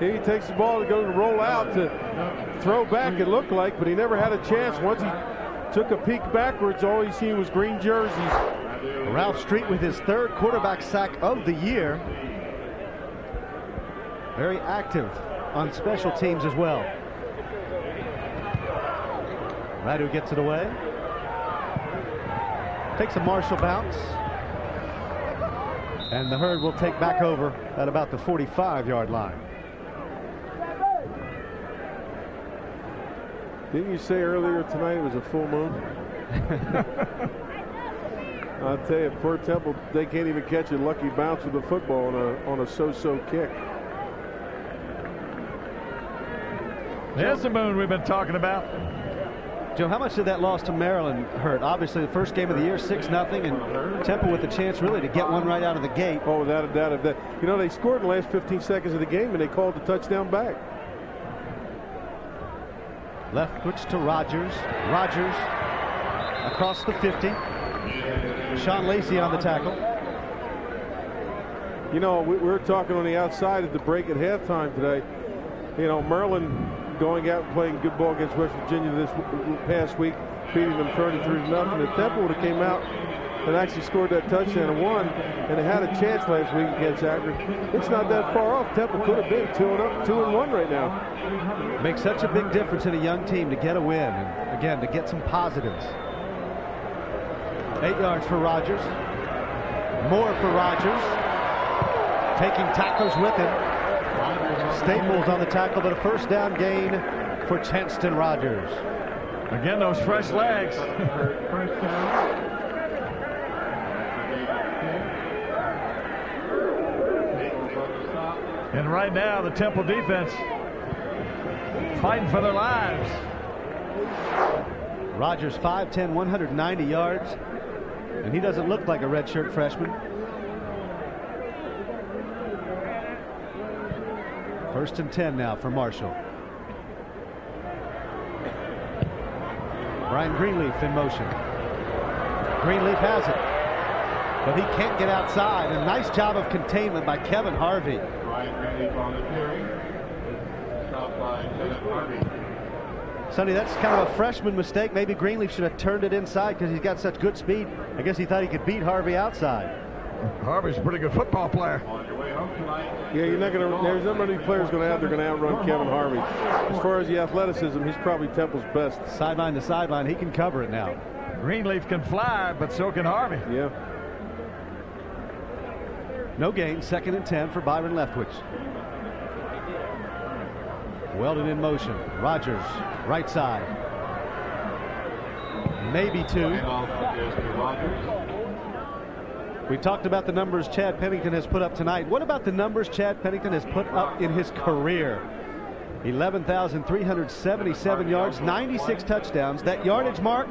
He takes the ball to go to roll out to throw back, it looked like, but he never had a chance. Once he took a peek backwards, all he seen was green jerseys. Ralph Street with his third quarterback sack of the year. Very active on special teams as well. Radu gets it away. Takes a Marshall bounce. And the herd will take back over at about the 45-yard line. Didn't you say earlier tonight it was a full moon? I'll tell you, poor Temple, they can't even catch a lucky bounce with the football on a on a so-so kick. There's the moon we've been talking about. Joe, how much did that loss to Maryland hurt? Obviously, the first game of the year, 6 nothing, and Temple with a chance really to get one right out of the gate. Oh, without a doubt of that. You know, they scored in the last 15 seconds of the game, and they called the touchdown back. Leftwich to Rogers. Rogers across the 50. Sean Lacey on the tackle. You know, we, we were talking on the outside at the break at halftime today. You know, Maryland going out and playing good ball against West Virginia this past week, beating them 33 to nothing. If Temple would have came out and actually scored that touchdown and won, and they had a chance last week against Akron, it's not that far off. Temple could have been two and up, two and one right now. Makes such a big difference in a young team to get a win, and again to get some positives. Eight yards for Rogers. More for Rogers. Taking tackles with him. Staples on the tackle, but a first down gain for Chanston Rogers. Again, those fresh legs. and right now, the Temple defense fighting for their lives. Rogers 5'10", 190 yards, and he doesn't look like a redshirt freshman. First and 10 now for Marshall. Brian Greenleaf in motion. Greenleaf has it. But he can't get outside. A nice job of containment by Kevin Harvey. Brian Greenleaf on the carry. Stopped by Kevin Harvey. Sonny, that's kind of a freshman mistake. Maybe Greenleaf should have turned it inside because he's got such good speed. I guess he thought he could beat Harvey outside. Harvey's a pretty good football player. Yeah, you're not going to. There's not many players going to have. They're going to outrun Kevin Harvey. As far as the athleticism, he's probably Temple's best. Sideline to sideline, he can cover it now. Greenleaf can fly, but so can Harvey. Yeah. No gain. Second and ten for Byron Leftwich. Weldon in motion. Rogers, right side. Maybe two. We talked about the numbers Chad Pennington has put up tonight. What about the numbers Chad Pennington has put up in his career? 11,377 yards, 96 touchdowns. That yardage mark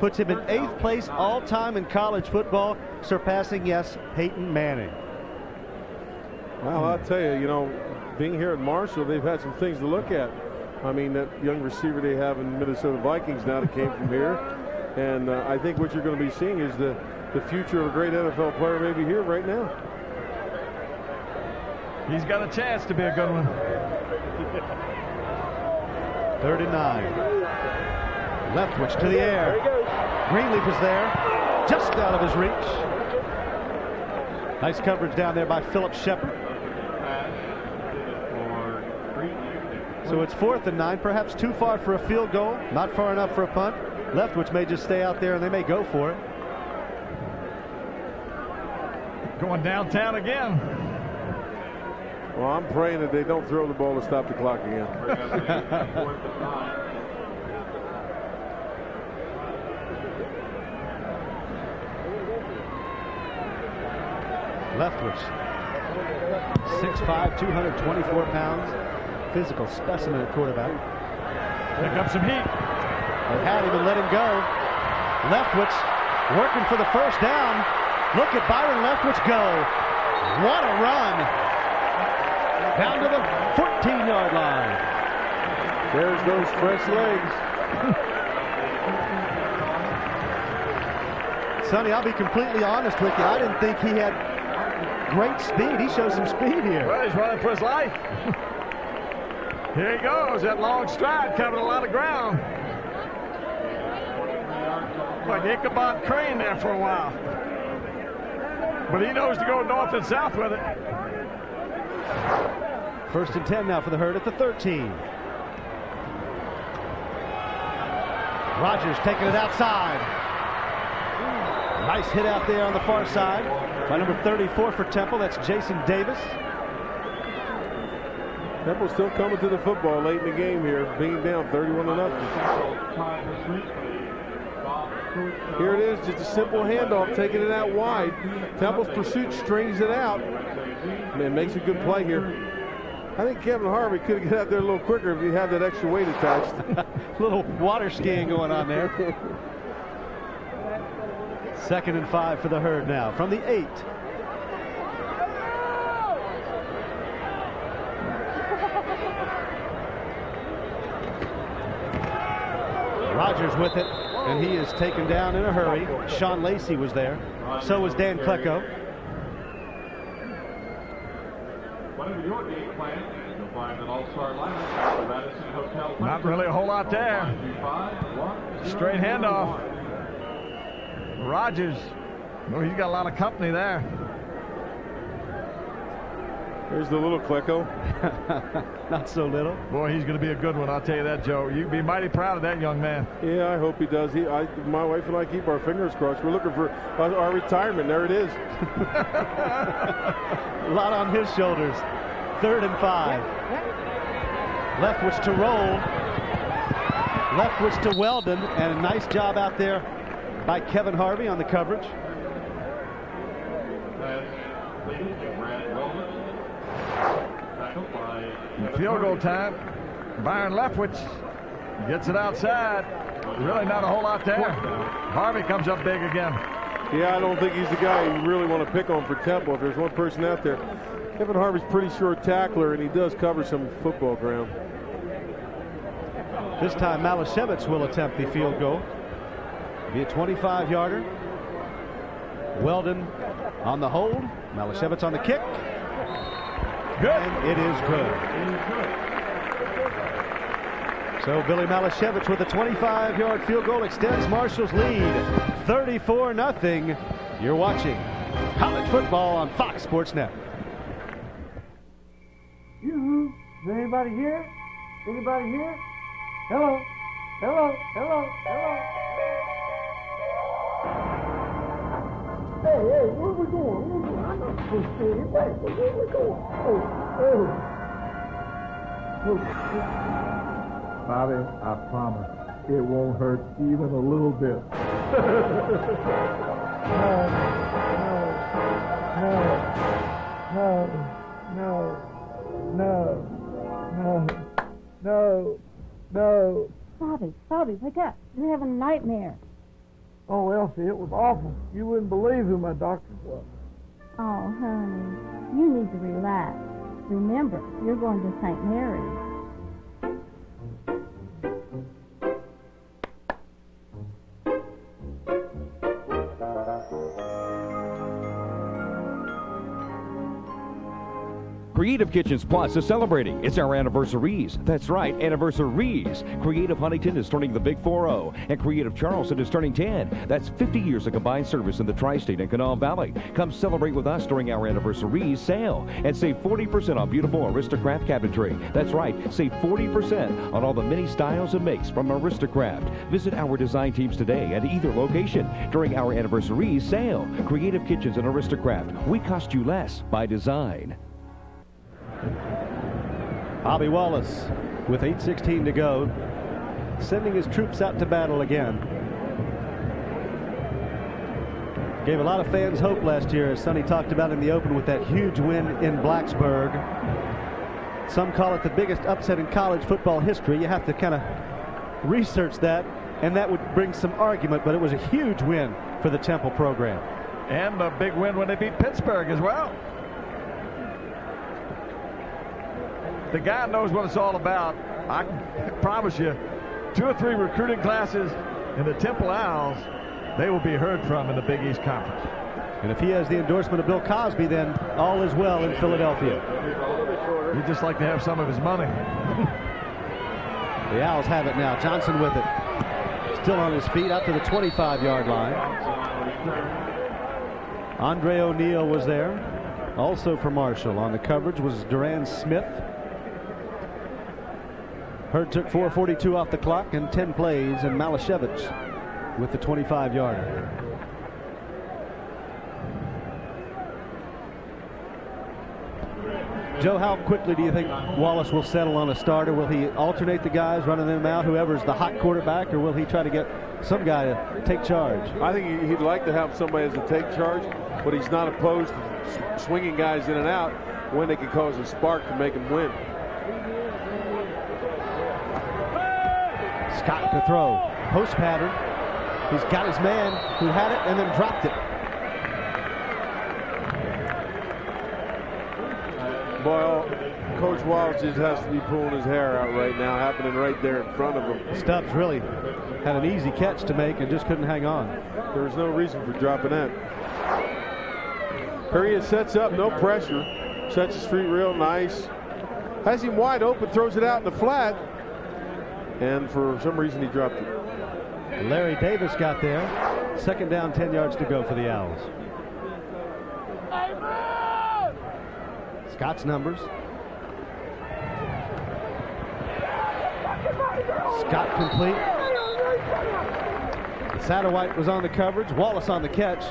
puts him in eighth place all time in college football, surpassing, yes, Peyton Manning. Well, I'll tell you, you know, being here at Marshall, they've had some things to look at. I mean, that young receiver they have in Minnesota Vikings now that came from here. And uh, I think what you're going to be seeing is the, the future of a great NFL player may be here right now. He's got a chance to be a good one. Third and nine. Leftwich to the air. Greenleaf is there, just out of his reach. Nice coverage down there by Philip Shepard. So it's fourth and nine, perhaps too far for a field goal, not far enough for a punt. Leftwich may just stay out there and they may go for it. Going downtown again. Well, I'm praying that they don't throw the ball to stop the clock again. Leftwich, 6'5", 224 pounds, physical specimen at quarterback. Pick up some heat. They had him and let him go. Leftwich working for the first down. Look at Byron Leftwich go. What a run. Down to the 14-yard line. There's those fresh legs. Sonny, I'll be completely honest with you. I didn't think he had great speed. He shows some speed here. Well, he's running for his life. Here he goes, that long stride covering a lot of ground. Like Ichabod Crane there for a while. But he knows to go north and south with it. First and 10 now for the herd at the 13. Rogers taking it outside. Nice hit out there on the far side by number 34 for Temple. That's Jason Davis. Temple still coming to the football late in the game here, being down 31 to nothing. Here it is, just a simple handoff, taking it out wide. Temple's pursuit strings it out. Man, makes a good play here. I think Kevin Harvey could have got out there a little quicker if he had that extra weight attached. little water skiing going on there. Second and five for the herd now from the eight. Rogers with it, and he is taken down in a hurry. Sean Lacey was there. So was Dan Klecko. Whatever your game plan, you'll find an all-star lineup at the Radisson Hotel. Not really a whole lot there. Straight handoff. Rogers. Oh, he's got a lot of company there. There's the little Klecko. Not so little. Boy, he's going to be a good one. I'll tell you that, Joe. You'd be mighty proud of that young man. Yeah, I hope he does. He, I, my wife and I keep our fingers crossed. We're looking for our, our retirement. There it is. a lot on his shoulders. Third and five. Leftwich to roll. Leftwich to Weldon, and a nice job out there by Kevin Harvey on the coverage. Field goal time. Byron Leftwich gets it outside. Really not a whole lot there. Harvey comes up big again. Yeah, I don't think he's the guy you really want to pick on for Temple. If there's one person out there, Kevin Harvey's pretty sure tackler, and he does cover some football ground. This time, Malashevich will attempt the field goal. Be a 25-yarder. Weldon on the hold. Malashevich on the kick. Good. And it is good. So Billy Malashevich with a 25-yard field goal extends Marshall's lead. 34-0. You're watching college football on Fox Sports Net. Yoo-hoo. Is anybody here? Anybody here? Hello? Hello? Hello? Hello? Hey, hey, where we going? Where we going? I'm not supposed to stay here. Wait, where we going? Oh, oh. Bobby, I promise, it won't hurt even a little bit. No, no, no, no, no, no. Bobby, Bobby, wake up. You're having a nightmare. Oh, Elsie, it was awful. You wouldn't believe who my doctor was. Oh, honey, you need to relax. Remember, you're going to St. Mary's. Creative Kitchens Plus is celebrating. It's our anniversaries. That's right, anniversaries. Creative Huntington is turning the big 4-0, and Creative Charleston is turning 10. That's 50 years of combined service in the Tri-State and Kanawha Valley. Come celebrate with us during our anniversaries sale and save 40% on beautiful Aristokraft cabinetry. That's right, save 40% on all the many styles and makes from Aristokraft. Visit our design teams today at either location during our anniversaries sale. Creative Kitchens and Aristokraft. We cost you less by design. Bobby Wallace with 8.16 to go, sending his troops out to battle again. Gave a lot of fans hope last year, as Sonny talked about in the Open with that huge win in Blacksburg. Some call it the biggest upset in college football history. You have to kind of research that, and that would bring some argument, but it was a huge win for the Temple program. And a big win when they beat Pittsburgh as well. The guy knows what it's all about. I can promise you, two or three recruiting classes in the Temple Owls, they will be heard from in the Big East Conference. And if he has the endorsement of Bill Cosby, then all is well in Philadelphia. He'd just like to have some of his money. the Owls have it now. Johnson with it. Still on his feet out to the 25-yard line. Andre O'Neill was there. Also for Marshall on the coverage was Duran Smith. Herd took 4.42 off the clock and 10 plays, and Malashevich with the 25-yarder. Joe, how quickly do you think Wallace will settle on a starter? Will he alternate the guys, running them out, whoever's the hot quarterback, or will he try to get some guy to take charge? I think he'd like to have somebody to take charge, but he's not opposed to swinging guys in and out when they can cause a spark to make him win. Scott to throw. Post pattern. He's got his man who had it and then dropped it. Boy, Coach Wallace just has to be pulling his hair out right now, happening right there in front of him. Stubbs really had an easy catch to make and just couldn't hang on. There was no reason for dropping that. Period sets up, no pressure. Sets his feet real nice. Has him wide open, throws it out in the flat. And for some reason, he dropped it. Larry Davis got there. Second down, 10 yards to go for the Owls. Scott's numbers. Scott complete. Satterwhite was on the coverage. Wallace on the catch.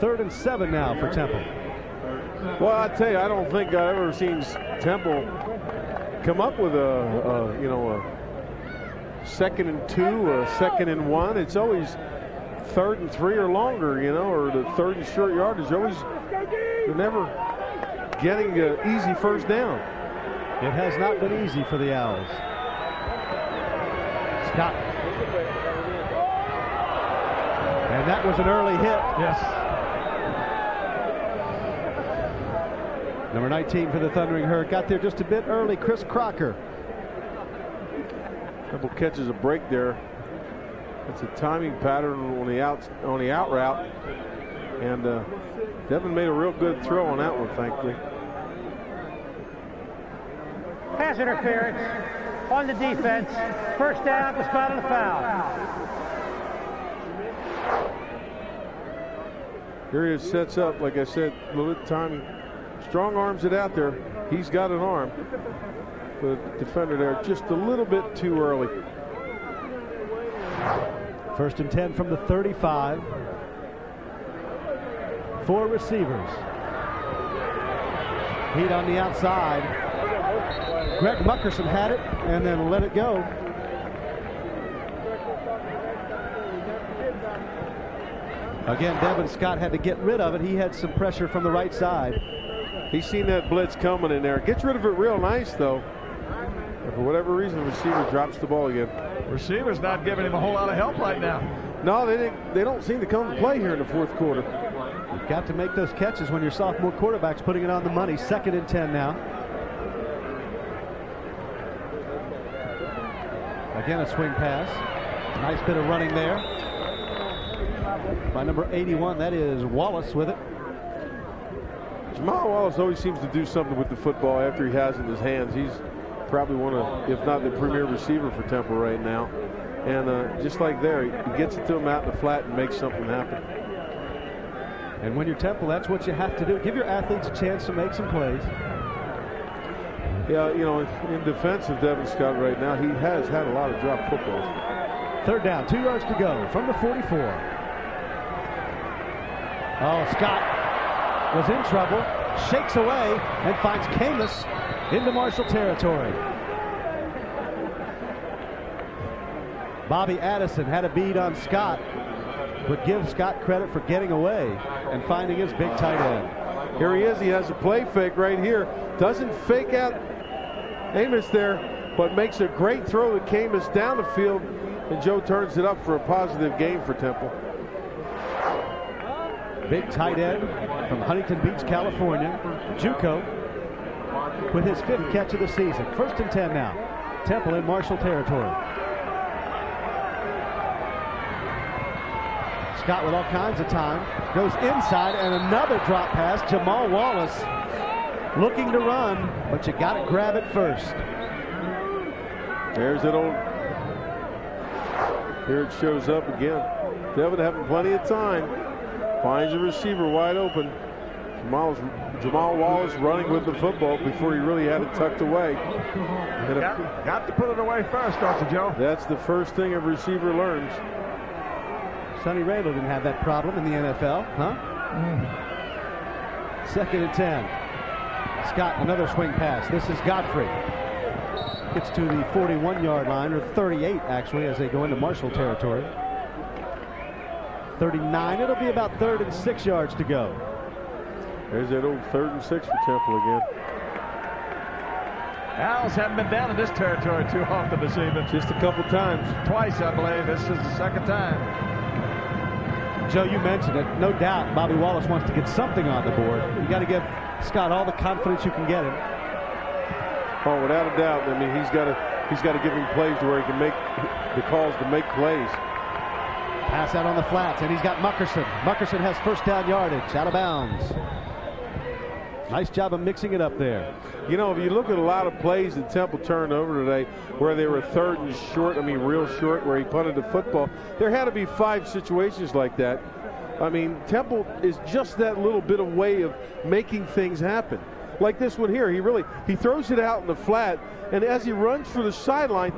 Third and seven now for Temple. Well, I tell you, I don't think I've ever seen Temple come up with a, a, you know a second and two, a second and one. It's always third and three or longer, you know, or the third and short yardage. Always, they're never getting an easy first down. It has not been easy for the Owls. Scott. And that was an early hit. Yes. Number 19 for the Thundering Herd. Got there just a bit early. Chris Crocker. Couple catches a break there. It's a timing pattern on the out on the out route. And uh, Devin made a real good throw on that one, thankfully. Pass interference on the defense. First down, the spot of the foul. Here he sets up, like I said, a little bit timing. Strong arms it out there. He's got an arm. The defender there just a little bit too early. First and 10 from the 35. four receivers. Heat on the outside. Greg Muckerson had it and then let it go. Again, Devin Scott had to get rid of it. He had some pressure from the right side. He's seen that blitz coming in there. Gets rid of it real nice, though. But for whatever reason, the receiver drops the ball again. Receiver's not giving him a whole lot of help right now. No, they didn't, they don't seem to come to play here in the fourth quarter. You've got to make those catches when your sophomore quarterback's putting it on the money. Second and 10 now. Again, a swing pass. Nice bit of running there. By number 81, that is Wallace with it. Jamal Wallace always seems to do something with the football after he has it in his hands. He's probably one of, if not the premier receiver for Temple right now. And uh, just like there, he gets it to him out in the flat and makes something happen. And when you're Temple, that's what you have to do. Give your athletes a chance to make some plays. Yeah, you know, in defense of Devin Scott right now, he has had a lot of drop footballs. Third down, two yards to go from the 44. Oh, Scott was in trouble, shakes away, and finds Camus into Marshall territory. Bobby Addison had a bead on Scott, but give Scott credit for getting away and finding his big tight end. Here he is. He has a play fake right here. Doesn't fake out Amos there, but makes a great throw to Camus down the field, and Joe turns it up for a positive game for Temple. Big tight end from Huntington Beach, California, Juco, with his fifth catch of the season. First and 10 now. Temple in Marshall territory. Scott with all kinds of time. Goes inside and another drop pass. Jamal Wallace looking to run, but you got to grab it first. There's it old. Here it shows up again. Devin having plenty of time. Finds a receiver wide open. Jamal, Jamal Wallace running with the football before he really had it tucked away. Got, got to put it away first, don't Joe? That's the first thing a receiver learns. Sonny Randle didn't have that problem in the NFL, huh? Mm. Second and 10. Scott, another swing pass. This is Godfrey. Gets to the 41-yard line, or 38, actually, as they go into Marshall territory. 39. It'll be about third and six yards to go. There's that old third and six for Temple again. Owls haven't been down in this territory too often this evening. Just a couple times. Twice, I believe. This is the second time. Joe, you mentioned it. No doubt Bobby Wallace wants to get something on the board. You got to give Scott all the confidence you can get him. Oh, without a doubt. I mean, he's got to he's got to give him plays to where he can make the calls to make plays. Pass out on the flats, and he's got Muckerson. Muckerson has first down yardage, out of bounds. Nice job of mixing it up there. You know, if you look at a lot of plays that Temple turned over today where they were third and short, I mean real short, where he punted the football, there had to be five situations like that. I mean, Temple is just that little bit of way of making things happen. Like this one here, he really, he throws it out in the flat, and as he runs for the sideline,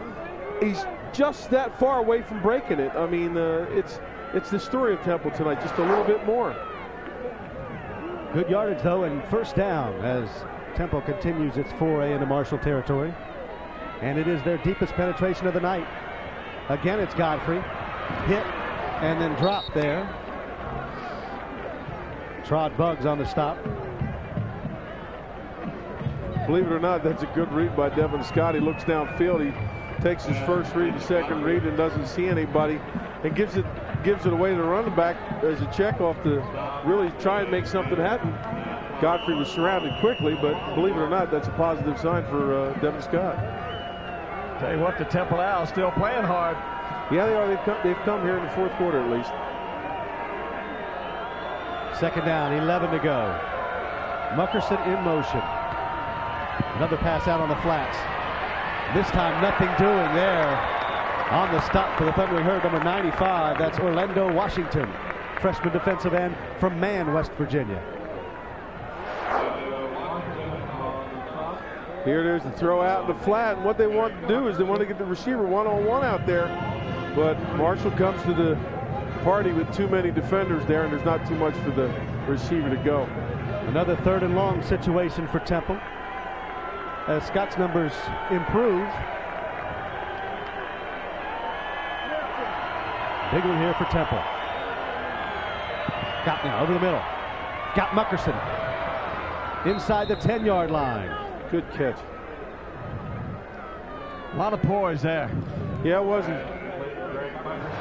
he's just that far away from breaking it. I mean, uh, it's it's the story of Temple tonight, just a little bit more. Good yardage, though, and first down as Temple continues its foray into Marshall territory. And it is their deepest penetration of the night. Again, it's Godfrey. Hit and then drop there. Trod Bugs on the stop. Believe it or not, that's a good read by Devin Scott. He looks downfield. He takes his first read, the second read, and doesn't see anybody, and gives it gives it away to the running back as a check off to really try and make something happen. Godfrey was surrounded quickly, but believe it or not, that's a positive sign for uh, Devin Scott. Tell you what, the Temple Owls still playing hard. Yeah, they are. They've come, they've come here in the fourth quarter at least. Second down, 11 to go. Muckerson in motion. Another pass out on the flats. This time, nothing doing there. On the stop for the Thundering Herd, number 95. That's Orlando Washington, freshman defensive end from Man, West Virginia. Here it is to throw out in the flat. And what they want to do is they want to get the receiver one-on-one out there. But Marshall comes to the party with too many defenders there, and there's not too much for the receiver to go. Another third and long situation for Temple. As Scott's numbers improve. Big one here for Temple. Got now over the middle. Got Muckerson inside the 10 yard line. Good catch. A lot of poise there. Yeah, it wasn't.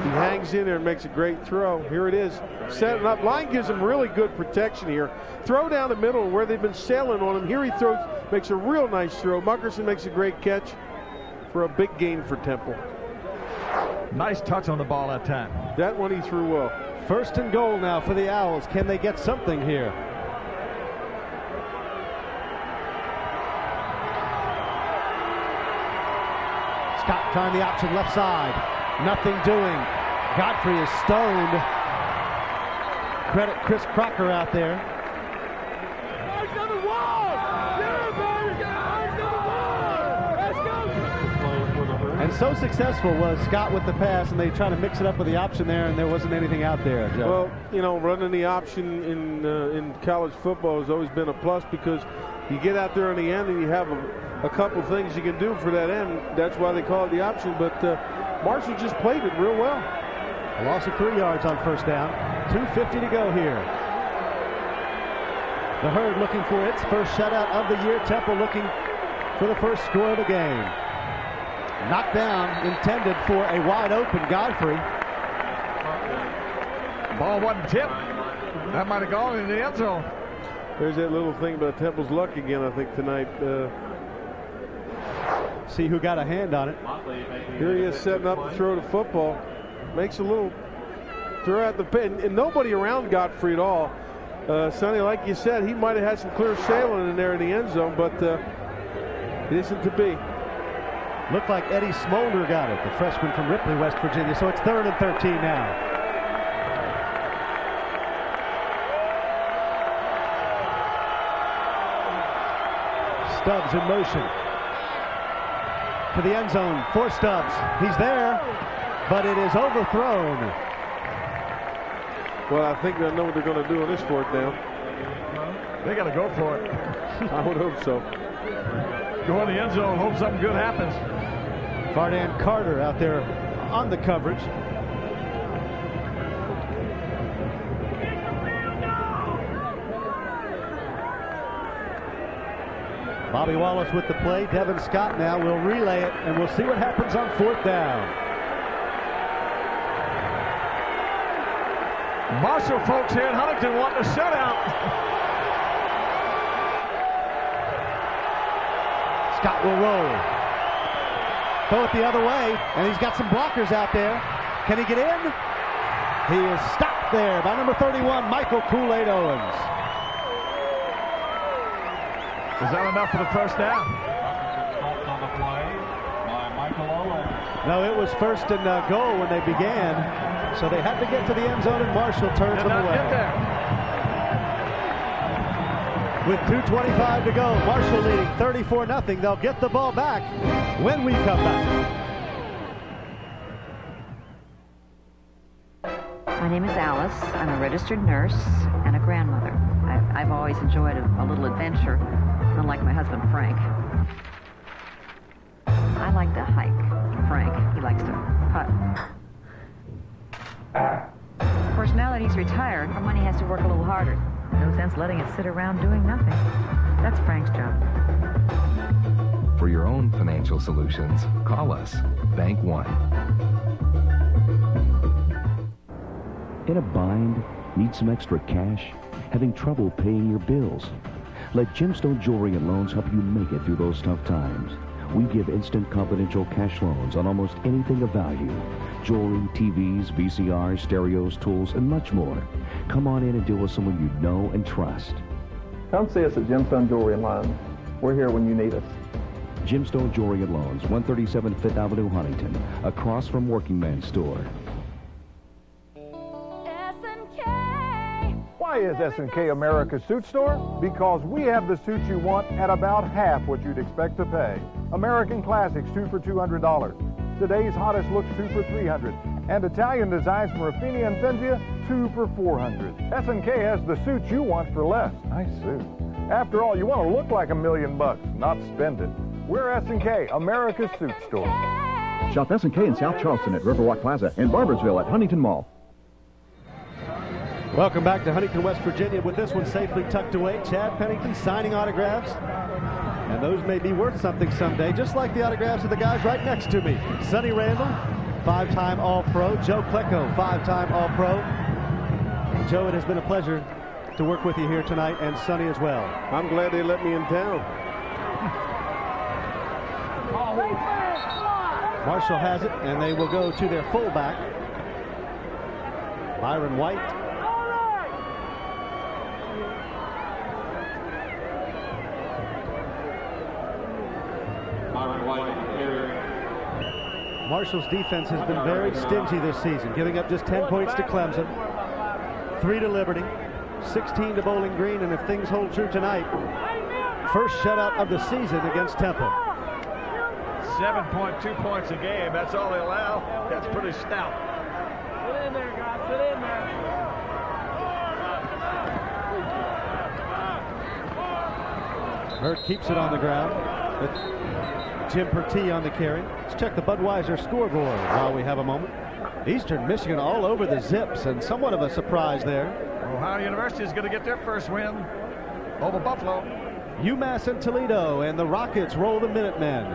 He hangs in there and makes a great throw. Here it is. Setting up. Line gives him really good protection here. Throw down the middle where they've been sailing on him. Here he throws, makes a real nice throw. Muckerson makes a great catch for a big gain for Temple. Nice touch on the ball that time. That one he threw well. First and goal now for the Owls. Can they get something here? Scott trying the option left side. Nothing doing. Godfrey is stoned. Credit Chris Crocker out there. And so successful was Scott with the pass, and they try to mix it up with the option there, and there wasn't anything out there. Joe. Well, you know, running the option in uh, in college football has always been a plus because you get out there in the end and you have a, a couple things you can do for that end. That's why they call it the option. But uh, Marshall just played it real well. A loss of three yards on first down. 2.50 to go here. The Herd looking for its first shutout of the year. Temple looking for the first score of the game. Knocked down, intended for a wide open Godfrey. Ball wasn't tipped. That might have gone in the end zone. There's that little thing about Temple's luck again, I think, tonight. Uh, See who got a hand on it. Here he is setting up to throw the football. Makes a little throw at the pin. And nobody around Godfrey at all. Uh, Sonny, like you said, he might have had some clear sailing in there in the end zone, but uh, it isn't to be. Looked like Eddie Smolder got it, the freshman from Ripley, West Virginia. So it's third and 13 now. Stubbs in motion to the end zone for Stubbs. He's there, but it is overthrown. Well, I think they know what they're going to do on this fourth down. They got to go for it. I would hope so. Go in the end zone, hope something good happens. Fardan Carter out there on the coverage. Bobby Wallace with the play. Devin Scott now will relay it, and we'll see what happens on fourth down. Marshall folks here in Huntington want a shutout. Scott will roll. Throw it the other way, and he's got some blockers out there. Can he get in? He is stopped there by number 31, Michael Kool-Aid Owens. Is that enough for the first down? No, it was first and uh, goal when they began, so they had to get to the end zone, and Marshall turns Did them away. With 2.25 to go, Marshall leading 34 0 They'll get the ball back when we come back. My name is Alice. I'm a registered nurse and a grandmother. I, I've always enjoyed a, a little adventure, unlike my husband Frank. I like to hike. Letting it sit around doing nothing. That's Frank's job. For your own financial solutions, call us, Bank One. In a bind? Need some extra cash? Having trouble paying your bills? Let Gemstone Jewelry and Loans help you make it through those tough times. We give instant confidential cash loans on almost anything of value. Jewelry, TVs, VCRs, stereos, tools, and much more. Come on in and deal with someone you know and trust. Come see us at Gemstone Jewelry and Loans. We're here when you need us. Gemstone Jewelry and Loans, 137 Fifth Avenue, Huntington, across from Working Man's Store. Why is S&K America's suit store? Because we have the suits you want at about half what you'd expect to pay. American Classics, two for $200. Today's hottest looks, two for 300. And Italian designs from Raffini and Fenzia, two for 400. S&K has the suit you want for less. Nice suit. After all, you want to look like a million bucks, not spend it. We're S&K, America's suit store. Shop S&K in South Charleston at Riverwalk Plaza and Barboursville at Huntington Mall. Welcome back to Huntington, West Virginia with this one safely tucked away. Chad Pennington signing autographs. And those may be worth something someday, just like the autographs of the guys right next to me. Sonny Randle, five-time All-Pro. Joe Klecko, five-time All-Pro. Joe, it has been a pleasure to work with you here tonight, and Sonny as well. I'm glad they let me in town. Marshall has it, and they will go to their fullback, Byron White. Marshall's defense has been very stingy this season, giving up just 10 points to Clemson, 3 to Liberty, 16 to Bowling Green, and if things hold true tonight, first shutout of the season against Temple. 7.2 points a game. That's all they allow. That's pretty stout. Get in there, guys. Get in there. Herd keeps it on the ground. With Jim Pertee on the carry. Let's check the Budweiser scoreboard while we have a moment. Eastern Michigan all over the zips and somewhat of a surprise there. Ohio University is going to get their first win over Buffalo. UMass and Toledo and the Rockets roll the Minutemen.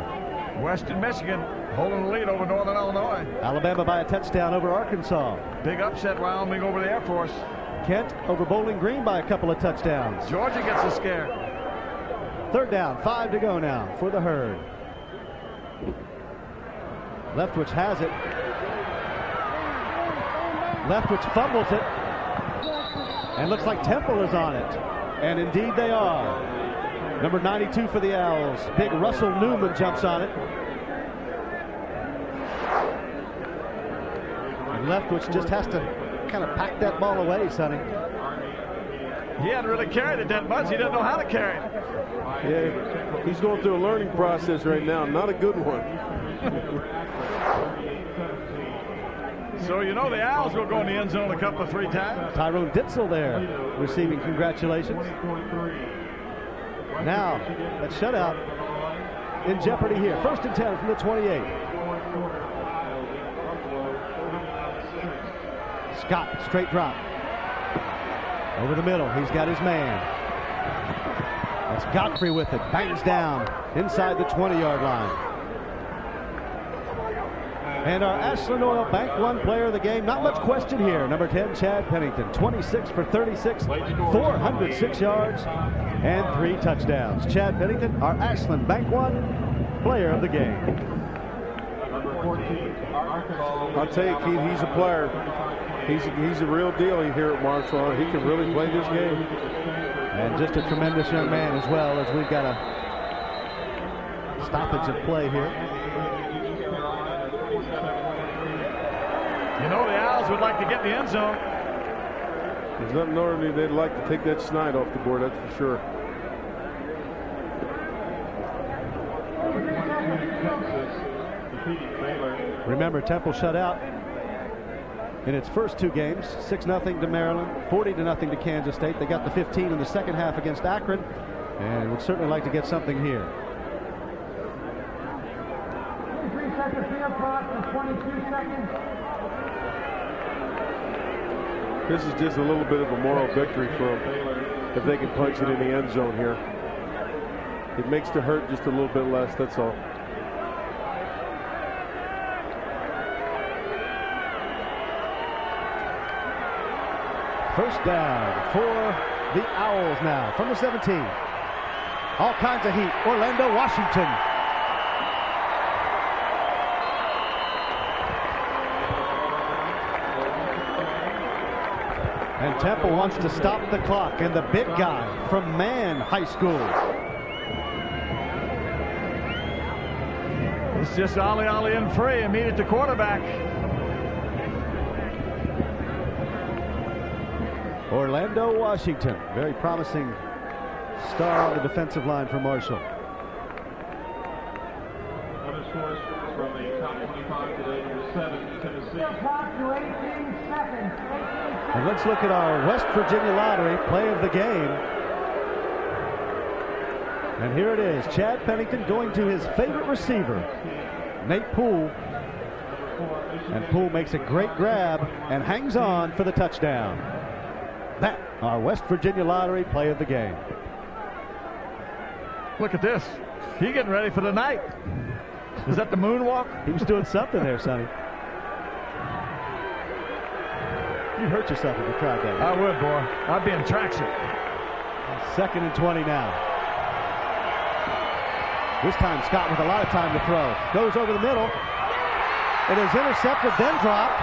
Western Michigan holding the lead over Northern Illinois. Alabama by a touchdown over Arkansas. Big upset Wyoming over the Air Force. Kent over Bowling Green by a couple of touchdowns. Georgia gets a scare. Third down, five to go now for the herd. Leftwich has it. Leftwich fumbles it. And looks like Temple is on it. And indeed they are. Number 92 for the Owls. Big Russell Newman jumps on it. And Leftwich just has to kind of pack that ball away, Sonny. He hadn't really carried it that much. He doesn't know how to carry it. Yeah, he's going through a learning process right now. Not a good one. so you know the Owls will go in the end zone a couple of three times. Tyrone Ditzel there receiving congratulations. Now, that shutout in jeopardy here. First and 10 from the 28. Scott, straight drop. Over the middle, he's got his man. That's Godfrey with it, bangs down inside the 20-yard line. And our Ashland Oil Bank One player of the game, not much question here. Number 10, Chad Pennington, 26 for 36, 406 yards, and three touchdowns. Chad Pennington, our Ashland Bank One player of the game. I'll tell you, Keith, he's a player. He's a, he's a real deal here at Marshall. He can really play this game. And just a tremendous young man as well as we've got a stoppage of play here. You know the Owls would like to get in the end zone. There's nothing normally they'd like to take that snide off the board, that's for sure. Remember, Temple shut out in its first two games, 6-0 to Maryland, 40-0 to Kansas State. They got the 15 in the second half against Akron, and would certainly like to get something here. 23 seconds field clock and 22 seconds. This is just a little bit of a moral victory for them if they can punch it in the end zone here. It makes the hurt just a little bit less, that's all. First down for the Owls now from the 17. All kinds of heat. Orlando, Washington. And Temple wants to stop the clock. And the big guy from Man High School. It's just Ollie Ollie and free and the quarterback. Orlando, Washington. Very promising star on the defensive line for Marshall. the scores from the top 25 today. Number seven, Tennessee. And let's look at our West Virginia Lottery play of the game. And here it is. Chad Pennington going to his favorite receiver, Nate Poole. And Poole makes a great grab and hangs on for the touchdown. That, our West Virginia Lottery play of the game. Look at this. He getting ready for the night. Is that the moonwalk? He was doing something there, Sonny. You hurt yourself if you tried that. I would, boy. I'd be in traction. Second and 20 now. This time Scott with a lot of time to throw. Goes over the middle. It is intercepted, then dropped.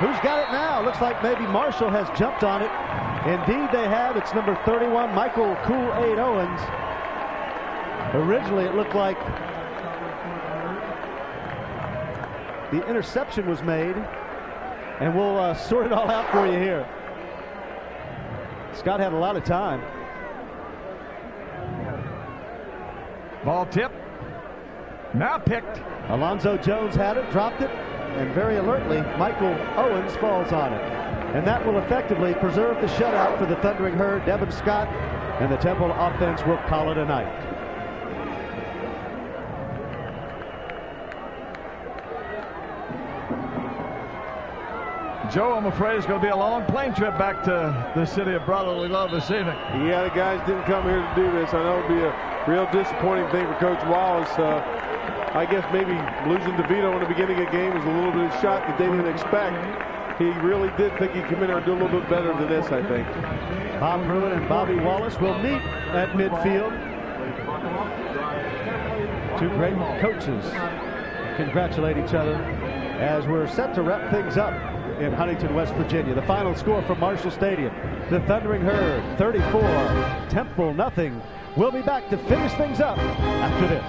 Who's got it now? Looks like maybe Marshall has jumped on it. Indeed, they have. It's number 31, Michael Kool-Aid Owens. Originally, it looked like the interception was made. And we'll uh, sort it all out for you here. Scott had a lot of time. Ball tip. Now picked. Alonzo Jones had it, dropped it, and very alertly, Michael Owens falls on it. And that will effectively preserve the shutout for the Thundering Herd. Devin Scott and the Temple offense will call it a night. Joe, I'm afraid it's going to be a long plane trip back to the city of brotherly love this evening. Yeah, the guys didn't come here to do this. I know it'd be a real disappointing thing for Coach Wallace. Uh, I guess maybe losing DeVito in the beginning of the game was a little bit of a shot that they didn't expect. He really did think he'd come in there and do a little bit better than this, I think. Bob Pruett and Bobby Wallace will meet at midfield. Two great coaches congratulate each other as we're set to wrap things up in Huntington, West Virginia. The final score from Marshall Stadium. The Thundering Herd 34, Temple nothing. We'll be back to finish things up after this.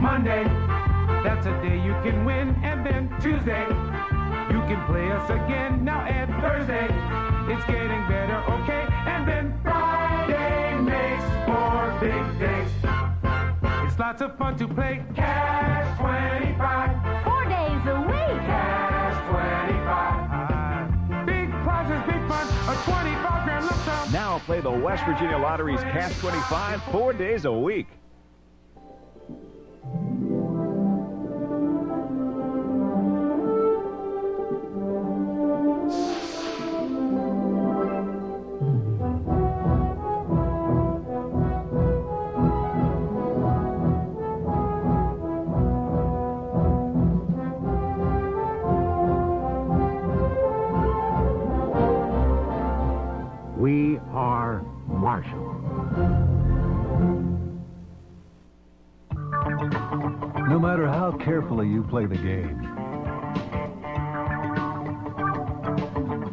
Monday, that's a day you can win. And then Tuesday, you can play us again. Now and Thursday, it's getting better, okay? And then Friday makes for big days. It's lots of fun to play Cash 25. Four days a week. Cash 25. Big prizes, big fun, a 25 grand lump sum. Now play the West Virginia Lottery's Cash 25 four days a week. Carefully you play the game,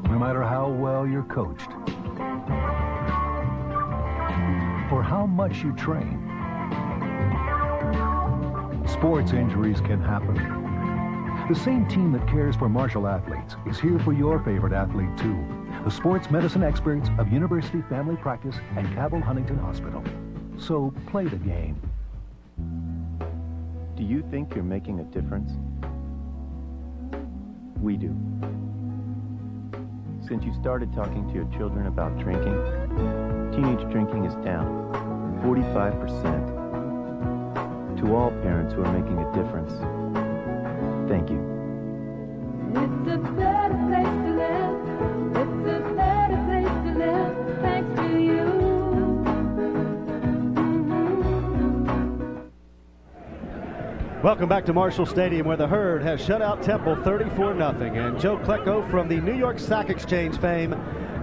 no matter how well you're coached, or how much you train, sports injuries can happen. The same team that cares for Marshall athletes is here for your favorite athlete, too. The sports medicine experts of University Family Practice and Cabell Huntington Hospital. So play the game. Do you think you're making a difference? We do. Since you started talking to your children about drinking, teenage drinking is down 45%. To all parents who are making a difference, thank you. Welcome back to Marshall Stadium where the Herd has shut out Temple 34-0. And Joe Klecko from the New York Sack Exchange fame.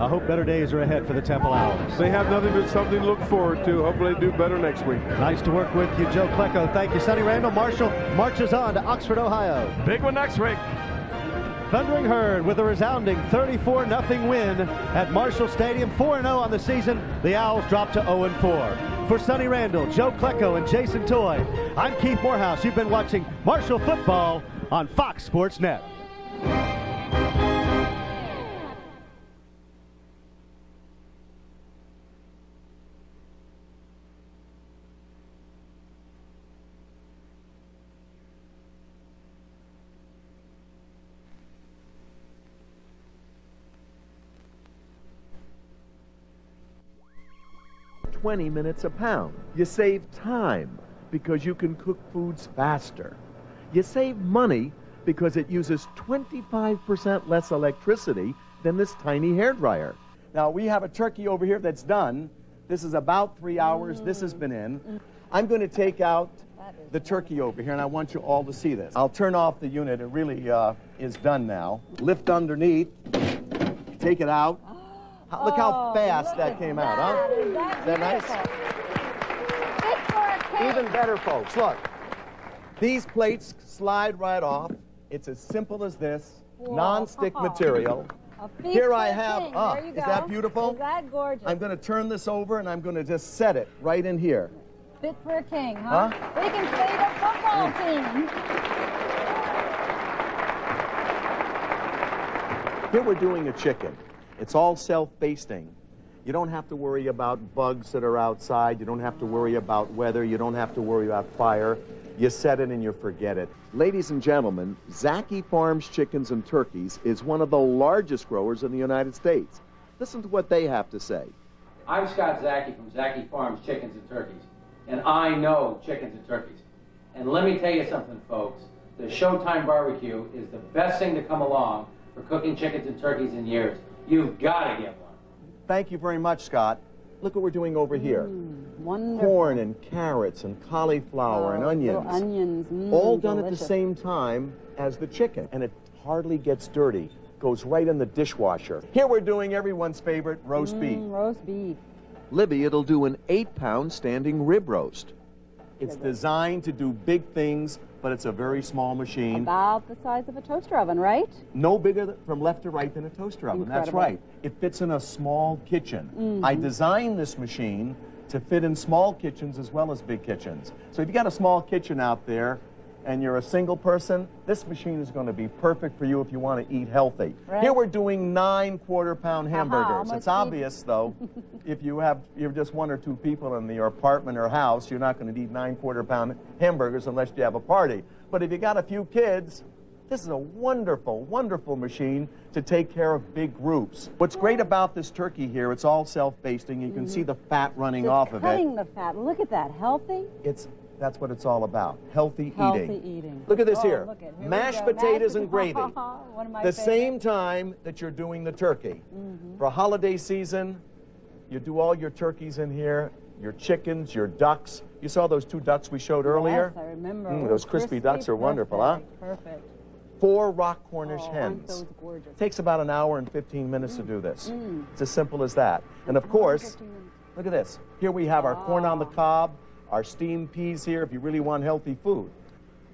I hope better days are ahead for the Temple Owls. They have nothing but something to look forward to. Hopefully they do better next week. Nice to work with you, Joe Klecko. Thank you, Sonny Randle. Marshall marches on to Oxford, Ohio. Big one next week. Thundering Herd with a resounding 34-0 win at Marshall Stadium. 4-0 on the season. The Owls drop to 0-4. For Sonny Randle, Joe Klecko, and Jason Toy, I'm Keith Morehouse. You've been watching Marshall Football on Fox Sports Net. 20 minutes a pound. You save time because you can cook foods faster. You save money because it uses 25% less electricity than this tiny hair dryer. Now we have a turkey over here that's done. This is about three hours. This has been in. I'm going to take out the turkey over here, and I want you all to see this. I'll turn off the unit. It really uh, is done now. Lift underneath. Take it out. How- Look how fast that came out, huh? Is that nice? Even better, folks. Look, these plates slide right off. It's as simple as this. Whoa. Non-stick material. Here I have. Ah, is that beautiful? Is that gorgeous? I'm going to turn this over and I'm going to just set it right in here. Fit for a king, huh? Huh? We can feed a football team. Here we're doing a chicken. It's all self-basting. You don't have to worry about bugs that are outside. You don't have to worry about weather. You don't have to worry about fire. You set it and you forget it. Ladies and gentlemen, Zacky Farms Chickens and Turkeys is one of the largest growers in the United States. Listen to what they have to say. I'm Scott Zacky from Zacky Farms Chickens and Turkeys, and I know chickens and turkeys. And let me tell you something, folks. The Showtime Barbecue is the best thing to come along for cooking chickens and turkeys in years. You've got to get one. Thank you very much, Scott. Look what we're doing over here. Wonderful. Corn and carrots and cauliflower and Oh, onions. little onions. Mm, all done at the same time as the chicken, and it hardly gets dirty. Goes right in the dishwasher. Here we're doing everyone's favorite roast beef. Mm, roast beef. Libby, it'll do an eight-pound standing rib roast. It's designed to do big things, but it's a very small machine. About the size of a toaster oven, right? No bigger from left to right than a toaster oven. That's right. It fits in a small kitchen. Mhm. I designed this machine to fit in small kitchens as well as big kitchens. So if you got a small kitchen out there and you're a single person, this machine is going to be perfect for you if you want to eat healthy. Right. Here we're doing nine quarter pound hamburgers. almost it's obvious though, if you have you're just one or two people in your apartment or house, you're not going to eat nine quarter pound hamburgers unless you have a party. But if you got a few kids, this is a wonderful, wonderful machine to take care of big groups. What's great about this turkey here, it's all self-basting. You can see mm-hmm. the fat running It's off of it. cutting the fat. Look at that. Healthy? It's that's what it's all about. Healthy, Healthy eating. eating. Look at this Oh, here. at- here Mashed potatoes Mashed and gravy. One of my the favorites. same time that you're doing the turkey. Mhm. For holiday season, you do all your turkeys in here, your chickens, your ducks. You saw those two ducks we showed earlier? Yes, I remember. Mm, Oh, those crispy ducks are wonderful, huh? perfect, Perfect. Four rock Cornish Oh, aren't hens. those gorgeous? Takes about an hour and 15 minutes to do this. Mm. It's as simple as that. And of course, look at this. Here we have our corn on the cob, our steamed peas here if you really want healthy food.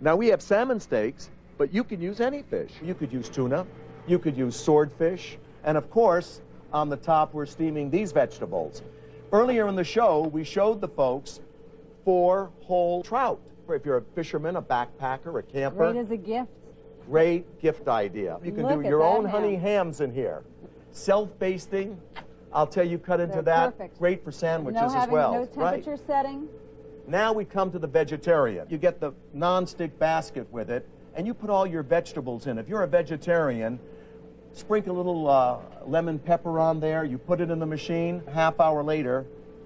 Now we have salmon steaks, but you can use any fish. You could use tuna, you could use swordfish, and of course, on the top we're steaming these vegetables. Earlier in the show, we showed the folks four whole trout. If you're a fisherman, a backpacker, a camper, Great as a gift. Great gift idea. You can Look do your own ham. honey hams in here. Self-basting. I'll tell you, cut into They're that. perfect. Great for sandwiches no as having, well. No right. temperature setting. Now we come to the vegetarian. You get the non-stick basket with it, and you put all your vegetables in. If you're a vegetarian, sprinkle a little uh, lemon pepper on there. You put it in the machine. Half hour later,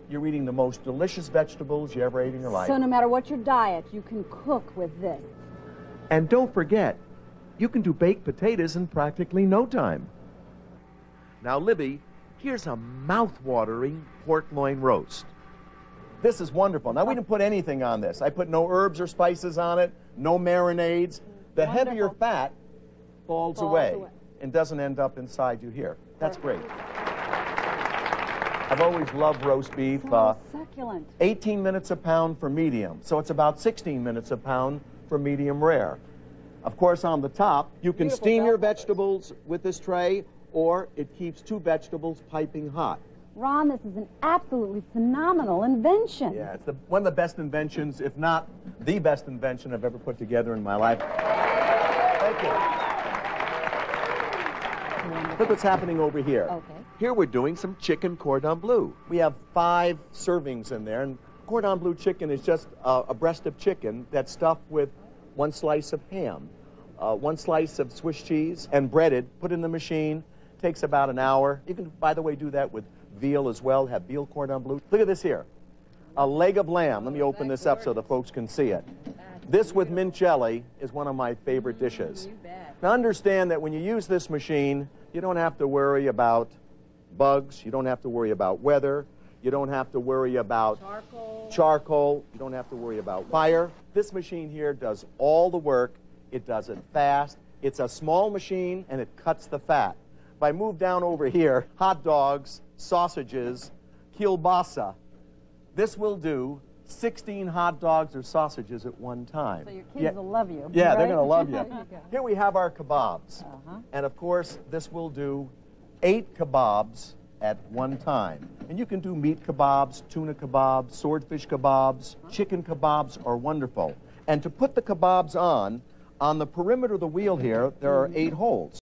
you're eating the most delicious vegetables you ever ate in your life. So no matter what your diet, you can cook with this. And don't forget, you can do baked potatoes in practically no time. Now, Libby, here's a mouth-watering pork loin roast. This is wonderful. Now, we didn't put anything on this. I put no herbs or spices on it, no marinades. The heavier fat falls, Falls away, away. and doesn't end up inside you here. That's great. I've always loved roast beef. Uh, Succulent. 18 minutes a pound for medium, so it's about 16 minutes a pound for medium rare. Of course, on the top, you can Beautiful steam your vegetables with this tray, or it keeps two vegetables piping hot. Ron, this is an absolutely phenomenal invention. Yeah, it's the, one of the best inventions, if not the best invention I've ever put together in my life. Thank you. Look what's happening over here. Okay. Here we're doing some chicken cordon bleu. We have five servings in there, and cordon bleu chicken is just uh, a breast of chicken that's stuffed with one slice of ham, uh, one slice of Swiss cheese, and breaded, put in the machine. Takes about an hour. You can, by the way, do that with veal as well, have veal cordon bleu. Look at this here. a leg of lamb. Let me open this up so the folks can see it. This with mint jelly is one of my favorite dishes. Now understand that when you use this machine, you don't have to worry about bugs, you don't have to worry about weather, you don't have to worry about charcoal. charcoal, you don't have to worry about fire. This machine here does all the work, it does it fast, it's a small machine and it cuts the fat. If I move down over here, hot dogs, sausages, kielbasa, this will do 16 hot dogs or sausages at one time. So your kids will love you. Yeah, right? they're going to love you. You. Here we have our kebabs. Uh-huh. And of course, this will do eight kebabs at one time. And you can do meat kebabs, tuna kebabs, swordfish kebabs, chicken kebabs are wonderful. And to put the kebabs on, on the perimeter of the wheel here, there are eight holes.